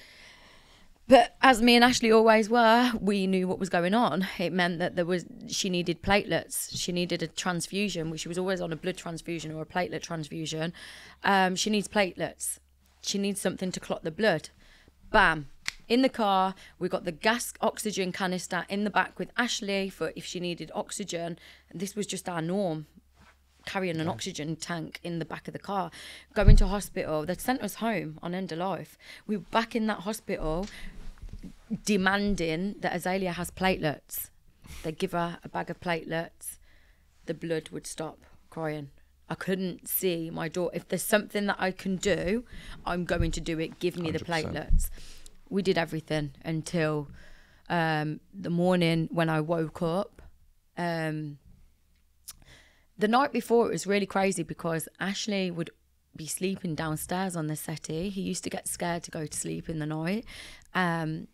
But as me and Ashley always were, we knew what was going on. It meant that there was she needed platelets. She needed a transfusion. She was always on a blood transfusion or a platelet transfusion. Um, she needs platelets. She needs something to clot the blood. Bam. In the car, we got the gas oxygen canister in the back with Ashley for if she needed oxygen. This was just our norm carrying an oxygen tank in the back of the car, going to hospital. They sent us home on end of life. We were back in that hospital demanding that Azaylia has platelets. They give her a bag of platelets, the blood would stop crying. I couldn't see my daughter. If there's something that I can do, I'm going to do it. Give me the 100%. platelets. We did everything until um, the morning when I woke up. Um, the night before it was really crazy because Ashley would be sleeping downstairs on the settee. He used to get scared to go to sleep in the night, um,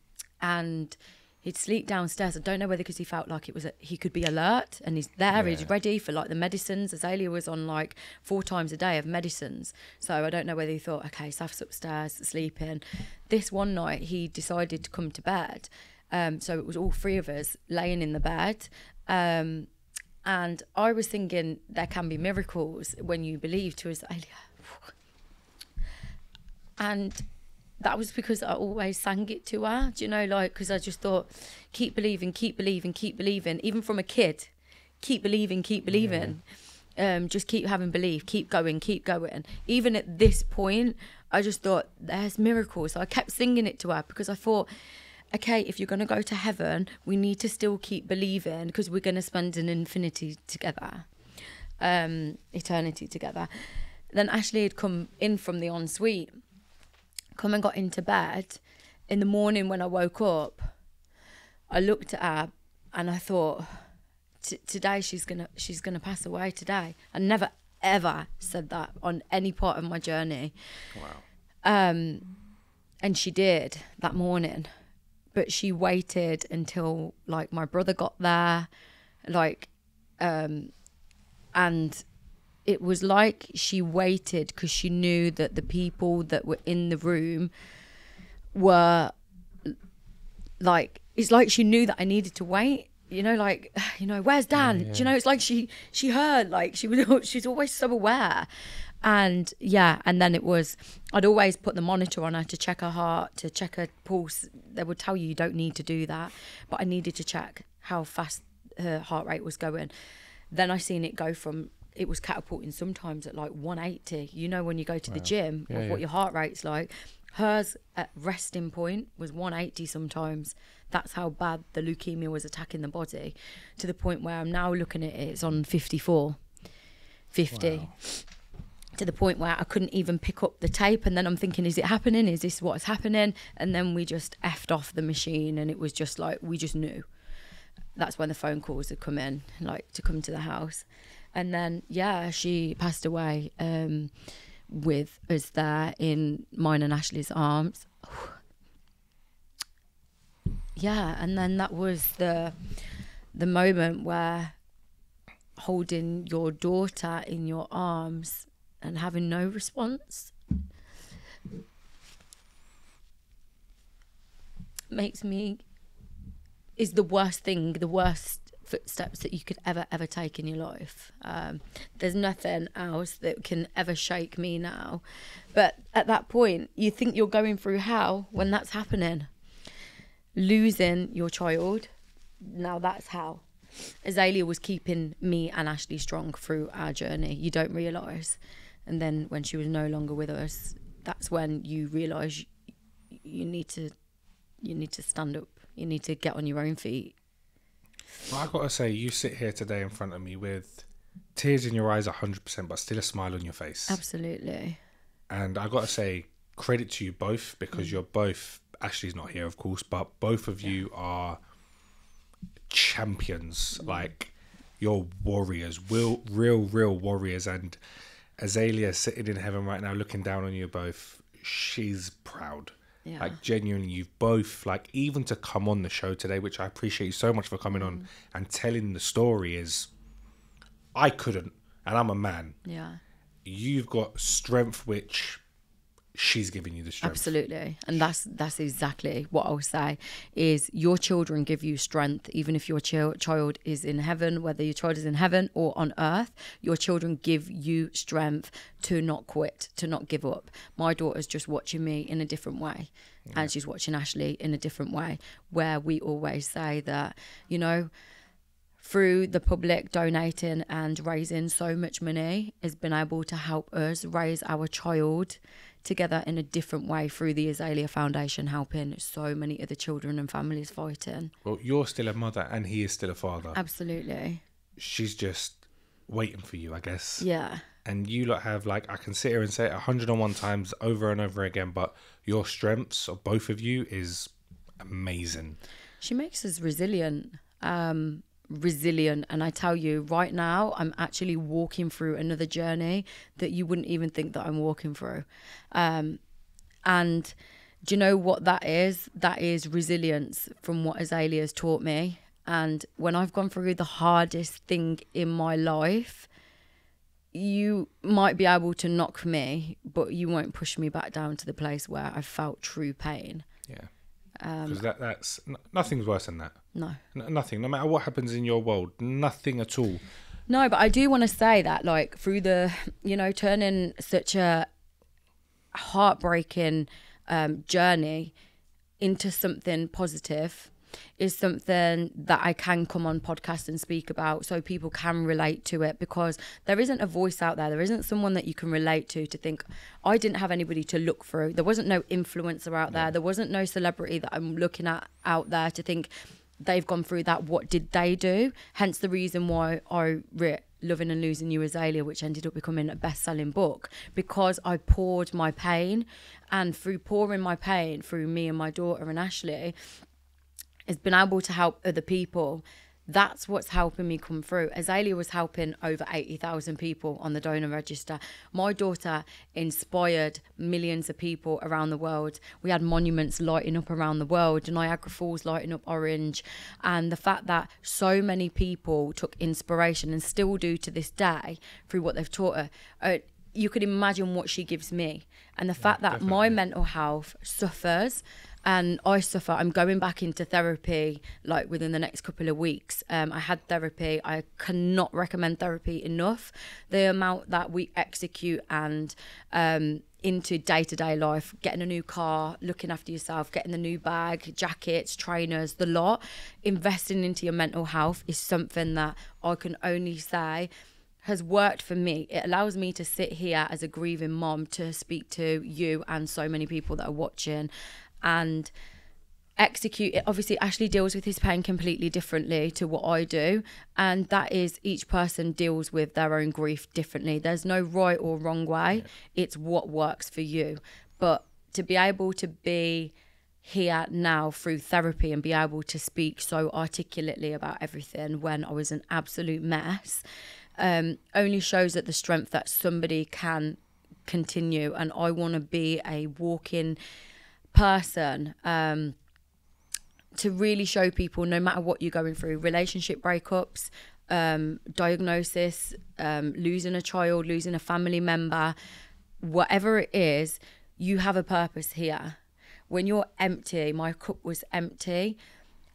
and he'd sleep downstairs. I don't know whether because he felt like it was a, he could be alert and he's there, Yeah. he's ready for like the medicines. Azaylia was on like four times a day of medicines, so I don't know whether he thought, okay, Saf's upstairs sleeping. This one night he decided to come to bed, um, so it was all three of us laying in the bed. Um, and I was thinking there can be miracles when you believe to Azaylia. And that was because I always sang it to her. Do you know, like, because I just thought, keep believing, keep believing, keep believing. Even from a kid, keep believing, keep believing. Um, just keep having belief, keep going, keep going. Even at this point, I just thought, there's miracles. So I kept singing it to her because I thought, okay, if you're going to go to heaven, we need to still keep believing because we're going to spend an infinity together, um, eternity together. Then Ashley had come in from the ensuite, come and got into bed. In the morning when I woke up, I looked at her and I thought, "T- today she's gonna she's gonna pass away today. I never ever said that on any part of my journey. Wow. Um, and she did that morning, but she waited until like my brother got there, like, um, and it was like she waited because she knew that the people that were in the room were like it's like she knew that I needed to wait. You know, like [SIGHS] you know, where's Dan? Do you know? It's like she she heard like she was she's always so aware, and yeah, and then it was I'd always put the monitor on her to check her heart, to check her pulse. They would tell you you don't need to do that, but I needed to check how fast her heart rate was going. Then I seen it go from it was catapulting sometimes at like 180. You know when you go to the gym Yeah, of what your heart rate's like. Hers at resting point was 180 sometimes. That's how bad the leukemia was attacking the body to the point where I'm now looking at it, it's on 54, 50. To the point where I couldn't even pick up the tape. And then I'm thinking, is it happening? Is this what's happening? And then we just effed off the machine and it was just like, we just knew. That's when the phone calls had come in, like to come to the house. And then, yeah, she passed away um, with us there in mine and Ashley's arms. yeah, and then that was the the moment where holding your daughter in your arms and having no response makes me is the worst thing, the worst footsteps that you could ever ever take in your life. Um, there's nothing else that can ever shake me now. But at that point, you think you're going through hell when that's happening. Losing your child, now that's how Azaylia was keeping me and Ashley strong through our journey. You don't realise, and then when she was no longer with us, that's when you realise you need to you need to stand up. You need to get on your own feet. Well, I gotta say, you sit here today in front of me with tears in your eyes, hundred percent, but still a smile on your face. Absolutely. And I gotta say, credit to you both because mm. you're both. Ashley's not here, of course, but both of you are champions. Mm. Like you're warriors, real, real, real warriors. And Azaylia sitting in heaven right now, looking down on you both. She's proud. Yeah. Like genuinely, you've both like even to come on the show today, which I appreciate you so much for coming Mm. on and telling the story. Is I couldn't, and I'm a man. Yeah. You've got strength, which she's giving you the strength. Absolutely. And that's that's exactly what I'll say is your children give you strength even if your chil- child is in heaven whether your child is in heaven or on earth your children give you strength to not quit to not give up my daughter's just watching me in a different way and she's watching Ashley in a different way where we always say that you know through the public donating and raising so much money has been able to help us raise our child together in a different way through the Azaylia Foundation, helping so many other children and families fighting. Well, you're still a mother, and he is still a father. Absolutely. She's just waiting for you, I guess. Yeah. And you lot have like I can sit here and say it 101 times over and over again, but your strengths of both of you is amazing. She makes us resilient. Um, resilient. And i tell you right now i'm actually walking through another journey that you wouldn't even think that i'm walking through. Um and do you know what that is? That is resilience from what azaylia's taught me. And when i've gone through the hardest thing in my life you might be able to knock me but you won't push me back down to the place where i felt true pain Yeah. Um, Because that that's nothing's worse than that. no N- nothing. No matter what happens in your world, nothing at all. No, but I do want to say that, like, through the, you know, turning such a heartbreaking um, journey into something positive is something that I can come on podcast and speak about so people can relate to it because there isn't a voice out there. There isn't someone that you can relate to to think, I didn't have anybody to look through. There wasn't no influencer out there. There wasn't no celebrity that I'm looking at out there to think they've gone through that. What did they do? Hence the reason why I wrote Loving and Losing You Azaylia, which ended up becoming a best selling book because I poured my pain. And through pouring my pain through me and my daughter and Ashley, has been able to help other people. That's what's helping me come through. Azaylia was helping over 80,000 people on the donor register. My daughter inspired millions of people around the world. We had monuments lighting up around the world, Niagara Falls lighting up orange. And the fact that so many people took inspiration and still do to this day through what they've taught her. Uh, you could imagine what she gives me. And the fact that my mental health suffers and I suffer. I'm going back into therapy like within the next couple of weeks. Um, I had therapy. I cannot recommend therapy enough. The amount that we execute and um, into day to day life, getting a new car, looking after yourself, getting the new bag, jackets, trainers, the lot, investing into your mental health is something that I can only say has worked for me. It allows me to sit here as a grieving mom to speak to you and so many people that are watching and execute it. Obviously, Ashley deals with his pain completely differently to what I do. And that is each person deals with their own grief differently. There's no right or wrong way, it's what works for you. But to be able to be here now through therapy and be able to speak so articulately about everything when I was an absolute mess um, only shows that the strength that somebody can continue. And I want to be a walking person um, to really show people no matter what you're going through relationship breakups, um, diagnosis, um, losing a child, losing a family member, whatever it is, you have a purpose here. When you're empty, my cup was empty.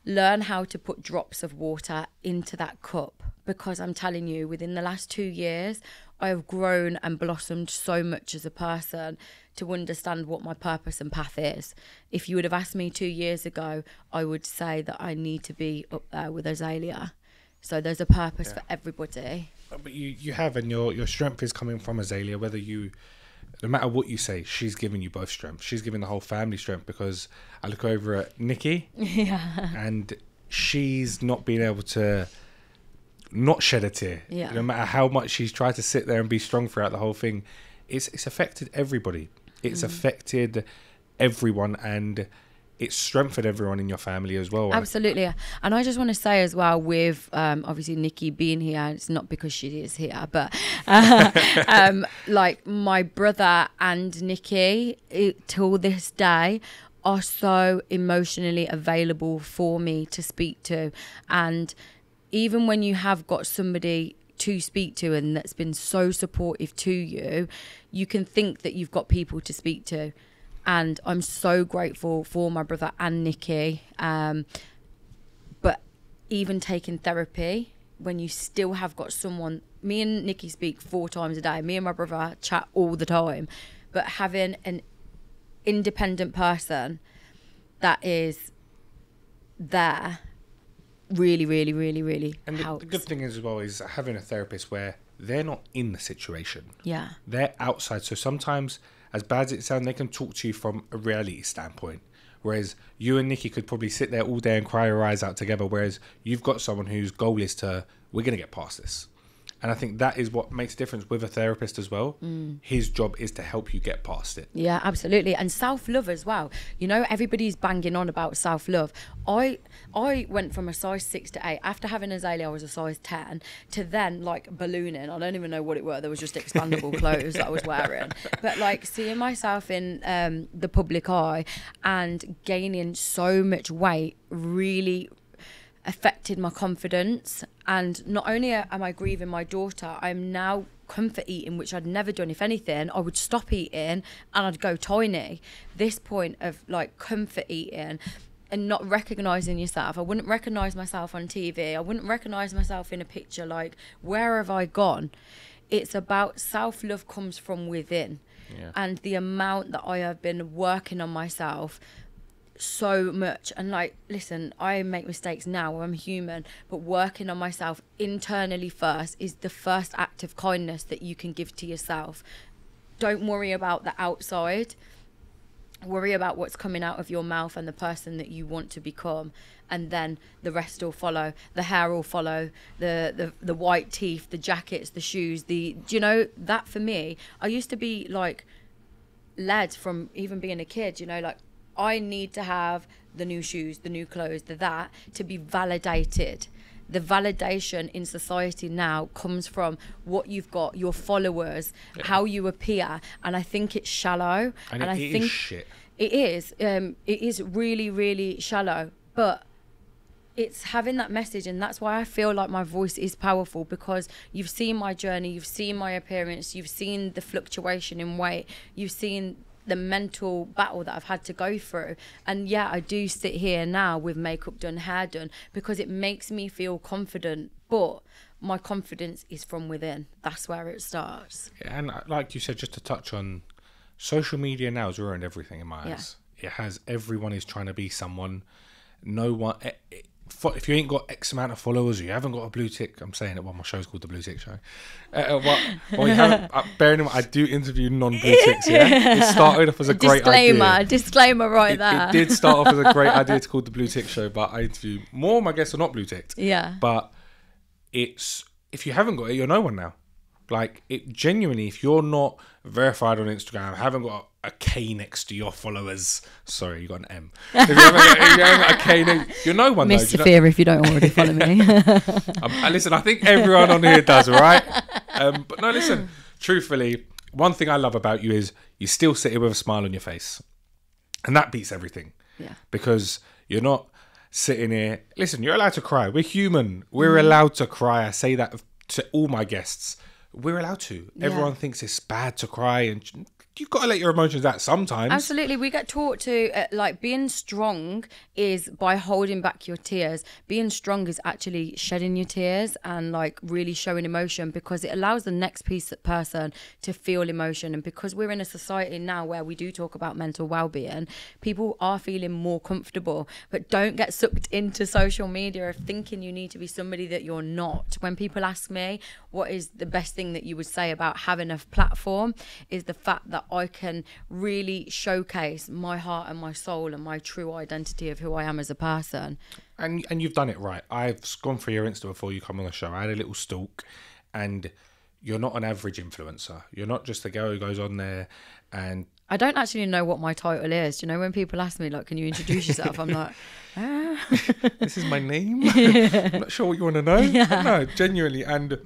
Learn how to put drops of water into that cup because I'm telling you, within the last two years, I have grown and blossomed so much as a person to understand what my purpose and path is. If you would have asked me two years ago, I would say that I need to be up there with Azaylia. So there's a purpose for everybody. But you, you have, and your your strength is coming from Azaylia. Whether you, no matter what you say, she's giving you both strength. She's giving the whole family strength because I look over at Nikki, [LAUGHS] Yeah. and she's not being able to not shed a tear. Yeah. No matter how much she's tried to sit there and be strong throughout the whole thing, it's it's affected everybody. Mm. It's affected everyone, and it's strengthened everyone in your family as well. Absolutely. And I just want to say as well, with um, obviously Nikki being here, it's not because she is here, but [LAUGHS] uh, um, like my brother and Nikki, it, till this day, are so emotionally available for me to speak to. And even when you have got somebody to speak to and that's been so supportive to you, you can think that you've got people to speak to. And I'm so grateful for my brother and Nikki. Um, but even taking therapy, when you still have got someone, me and Nikki speak four times a day. Me and my brother chat all the time. But having an independent person that is there really, really, really, really And the, helps. the good thing is as well is having a therapist where they're not in the situation. yeah. They're outside. So sometimes, as bad as it sounds, they can talk to you from a reality standpoint. Whereas you and Nikki could probably sit there all day and cry your eyes out together. Whereas you've got someone whose goal is to, we're going to get past this. And I think that is what makes a difference with a therapist as well. His job is to help you get past it. Yeah, absolutely. And self love as well. You know, everybody's banging on about self love. I I went from a size six to eight. After having Azaylia, I was a size ten to then like ballooning. I don't even know what it were. There was just expandable [LAUGHS] clothes that I was wearing. But like seeing myself in um, the public eye and gaining so much weight really affected my confidence. And not only am I grieving my daughter, I'm now comfort eating, which I'd never done. If anything, I would stop eating and I'd go tiny. This point of like comfort eating and not recognizing yourself. I wouldn't recognize myself on TV. I wouldn't recognize myself in a picture. Like, where have I gone? It's about self love comes from within. Yeah. And the amount that I have been working on myself so much. And like listen i make mistakes now i'm human but working on myself internally first is the first act of kindness that you can give to yourself. Don't worry about the outside. Worry about what's coming out of your mouth and the person that you want to become. And then the rest will follow. The hair will follow. The the, the white teeth the jackets the shoes the do you know that for me i used to be like led from even being a kid, you know, like I need to have the new shoes, the new clothes, the that to be validated. The validation in society now comes from what you've got, your followers, how you appear, and I think it's shallow. And, I it is think shit. it is. Um, it is really, really shallow. But it's having that message, and that's why I feel like my voice is powerful because you've seen my journey, you've seen my appearance, you've seen the fluctuation in weight, you've seen the mental battle that I've had to go through. And yeah, I do sit here now with makeup done, hair done, because it makes me feel confident. But my confidence is from within. That's where it starts. And uh, like you said, just to touch on social media now has ruined everything in my Yeah. eyes. It has everyone is trying to be someone. No one. eh, eh, fo- If you ain't got X amount of followers, or you haven't got a blue tick. I'm saying it. Well, my show's called the Blue Tick Show. Uh, uh, well, well, you haven't, uh, bearing in mind, I do interview non-blue ticks. Yeah, it started off as a great disclaimer, idea. disclaimer right It, there. it did start off as a great [LAUGHS] idea. to call the Blue Tick Show, but I interview more of my guests are not blue ticked. Yeah. But it's if you haven't got it, you're no one now. Like it genuinely, if you're not verified on Instagram, haven't got a K next to your followers. Sorry, you got an M. [LAUGHS] If you haven't, if you haven't a K next, you're no one. Though, Miss know- Safiyya, if you don't already follow me. [LAUGHS] um, listen, I think everyone on here does, right? Um, but no, listen, truthfully, one thing I love about you is you still sit here with a smile on your face. And that beats everything. Yeah. Because you're not sitting here. Listen, you're allowed to cry. We're human. We're allowed to cry. I say that to all my guests. We're allowed to. Everyone thinks it's bad to cry, and you've got to let your emotions out sometimes. Absolutely. We get taught to, uh, like, being strong is by holding back your tears. Being strong is actually shedding your tears and, like, really showing emotion because it allows the next piece person to feel emotion. And because we're in a society now where we do talk about mental well being, people are feeling more comfortable. But don't get sucked into social media of thinking you need to be somebody that you're not. When people ask me, what is the best thing that you would say about having a platform, is the fact that I can really showcase my heart and my soul and my true identity of who I am as a person. and and you've done it right. I've gone through your Insta before you come on the show. I had a little stalk, and you're not an average influencer. You're not just the girl who goes on there and I don't actually know what my title is. You know when people ask me, like, can you introduce yourself? I'm like, ah. this is my name. [LAUGHS] I'm not sure what you want to know. But no, genuinely. And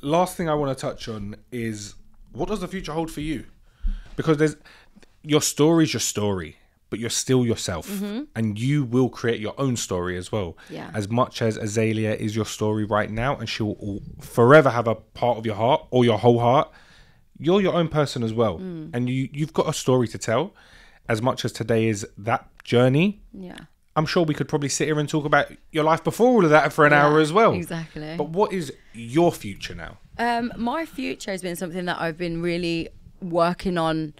last thing I want to touch on is what does the future hold for you? Because there's your story's your story, but you're still yourself, and you will create your own story as well. Yeah. As much as Azaylia is your story right now, and she will forever have a part of your heart or your whole heart. You're your own person as well, and you you've got a story to tell. As much as today is that journey, yeah. I'm sure we could probably sit here and talk about your life before all of that for an hour as well. Exactly. But what is your future now? Um, my future has been something that I've been really working on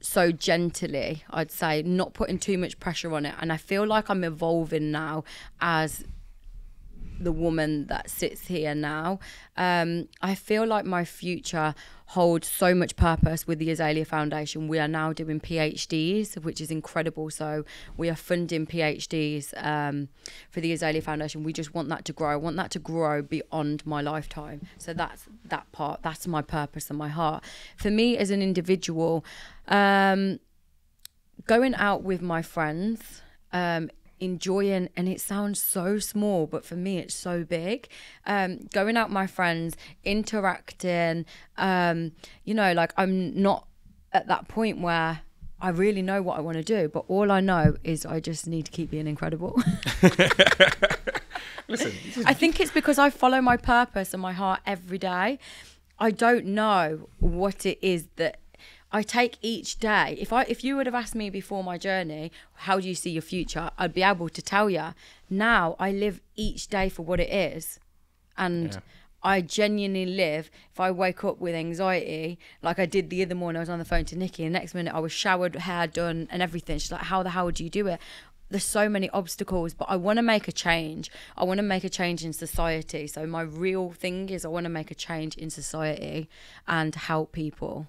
so gently, I'd say, not putting too much pressure on it. And I feel like I'm evolving now as the woman that sits here now. Um, I feel like my future holds so much purpose with the Azaylia Foundation. We are now doing PhDs, which is incredible. So we are funding PhDs um, for the Azaylia Foundation. We just want that to grow. I want that to grow beyond my lifetime. So that's that part. That's my purpose and my heart. For me as an individual, um, going out with my friends um enjoying and it sounds so small but for me it's so big um going out with my friends interacting um you know like i'm not at that point where I really know what I want to do, but all I know is I just need to keep being incredible. [LAUGHS] Listen, I think it's because I follow my purpose and my heart every day. I don't know what it is that I take each day. If I if you would have asked me before my journey, how do you see your future? I'd be able to tell you. Now I live each day for what it is. And Yeah. I genuinely live. If I wake up with anxiety, like I did the other morning, I was on the phone to Nikki, and the next minute I was showered, hair done, and everything. She's like, How the hell do you do it? There's so many obstacles, but I want to make a change. I want to make a change in society. So, my real thing is, I want to make a change in society and help people.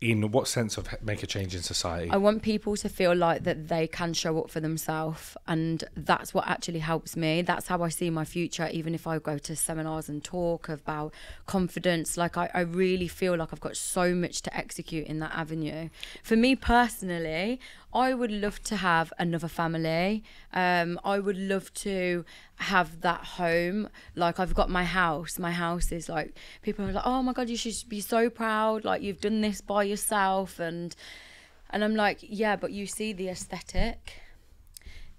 In what sense of make a change in society? I want people to feel like that they can show up for themselves, and that's what actually helps me. That's how I see my future. Even if I go to seminars and talk about confidence, like I, I really feel like I've got so much to execute in that avenue. For me personally, I would love to have another family. Um, I would love to have that home. Like I've got my house. My house is like people are like, "Oh my god, you should be so proud! Like you've done this by yourself." And and I'm like, "Yeah, but you see the aesthetic.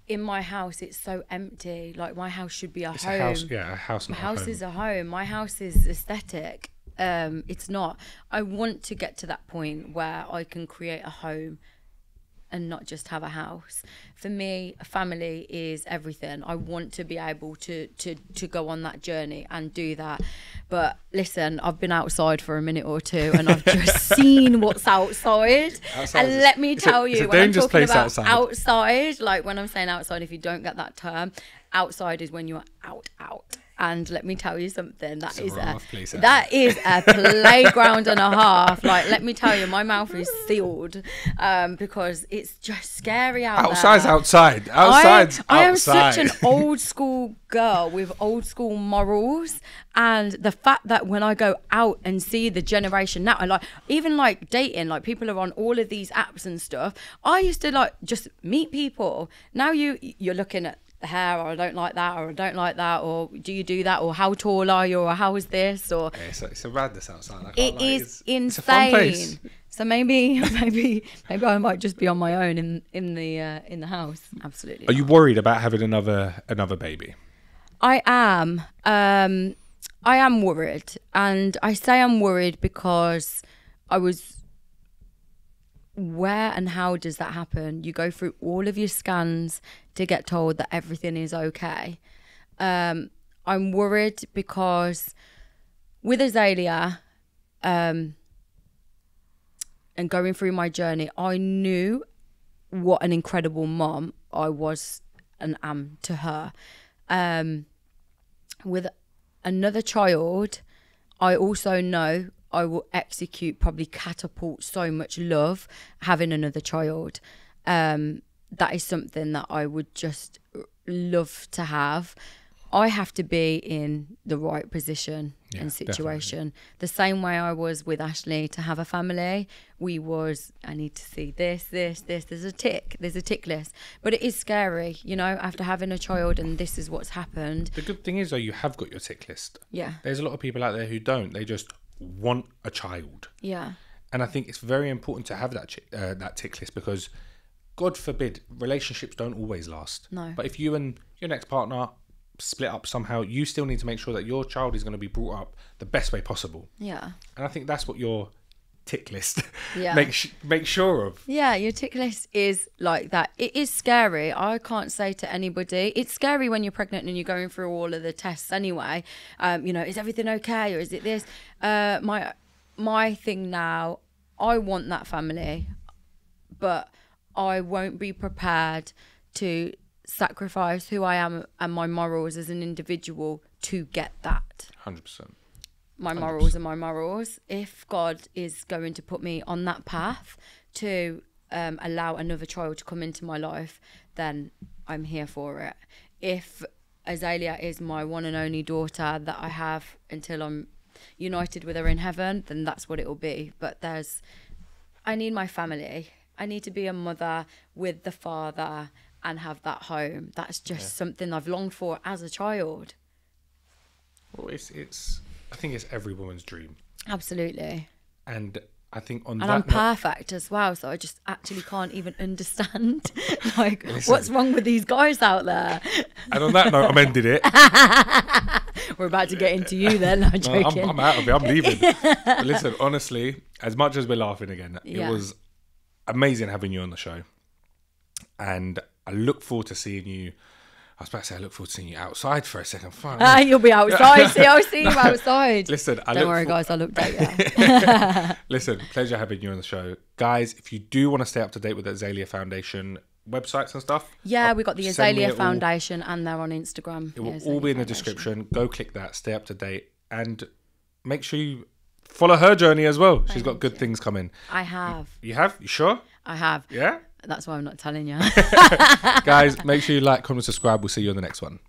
In my house, it's so empty. Like my house should be a it's home. a house, yeah, a house. My a house home. is a home. My house is aesthetic. Um, it's not. I want to get to that point where I can create a home and not just have a house. For me, a family is everything. I want to be able to to to go on that journey and do that. But listen, I've been outside for a minute or two and I've just [LAUGHS] seen what's outside. Outside and let me tell a you, when I'm talking about outside. outside, like when I'm saying outside, if you don't get that term, outside is when you're out, out. And let me tell you something. That a is a, place that is a [LAUGHS] playground and a half. Like, let me tell you, my mouth is sealed um, because it's just scary out Outside's there. outside. Outside's I, I am such an [LAUGHS] old school girl with old school morals, and the fact that when I go out and see the generation now, and like even like dating, like people are on all of these apps and stuff. I used to like just meet people. Now you you're looking at the hair, or I don't like that, or I don't like that, or do you do that, or how tall are you, or how is this, or Yeah, it's, a, it's a madness outside. I it lie. is It's- it's a fun insane. So maybe, [LAUGHS] maybe, maybe I might just be on my own in in the uh, in the house. Absolutely. Are you worried about having another another baby? I am. Um, I am worried, and I say I'm worried because I was. Where and how does that happen? You go through all of your scans to get told that everything is okay. Um, I'm worried because with Azaylia, um, and going through my journey, I knew what an incredible mom I was and am to her. Um, with another child, I also know I will execute, probably catapult so much love having another child. Um, that is something that I would just love to have. I have to be in the right position Yeah, and definitely. situation. The same way I was with Ashley to have a family, we was I need to see this, this, this. There's a tick, there's a tick list, but it is scary, you know, after having a child and this is what's happened. The good thing is though, you have got your tick list. Yeah, There's a lot of people out there who don't. They just want a child, yeah, and I think it's very important to have that chi- uh, that tick list because, God forbid, relationships don't always last. No. But if you and your next partner split up somehow, you still need to make sure that your child is going to be brought up the best way possible. yeah. And I think that's what your tick list [LAUGHS] Yeah. make sh- make sure of. Yeah, your tick list is like that. It is scary. I can't say to anybody. It's scary when you're pregnant and you're going through all of the tests anyway. Um, you know, is everything okay or is it this? Uh, my my thing now, I want that family, but I won't be prepared to sacrifice who I am and my morals as an individual to get that Hundred percent. My morals are my morals. If God is going to put me on that path to um, allow another child to come into my life, then I'm here for it. If Azaylia is my one and only daughter that I have until I'm united with her in heaven, then that's what it will be. But there's, I need my family. I need to be a mother with the father and have that home. That's just something I've longed for as a child. Well, it's it's. I think it's every woman's dream, Absolutely. and I think on and that I'm note- perfect as well. So I just actually can't even understand [LAUGHS] like what's wrong with these guys out there. and on that note, I'm ending it. [LAUGHS] We're about to get into you then. I'm No, joking. I'm, I'm out of it. I'm leaving. [LAUGHS] listen, honestly, as much as we're laughing again, Yeah. it was amazing having you on the show, and I look forward to seeing you. I was about to say I look forward to seeing you outside for a second. Fuck. Ah, you'll be outside. See, I'll see [LAUGHS] you outside. Listen, I Don't worry, for- guys. I looked at you. [LAUGHS] Listen, pleasure having you on the show, guys. If you do want to stay up to date with the Azaylia Foundation websites and stuff, Yeah, I'll we got the Azaylia it all. Foundation, and they're on Instagram. It will Yeah, all be in the description. Go click that, stay up to date, and make sure you follow her journey as well. She's got good things coming. I have. You have? You sure? I have. Yeah? That's why I'm not telling you. [LAUGHS] [LAUGHS] Guys, make sure you like, comment, subscribe. We'll see you on the next one.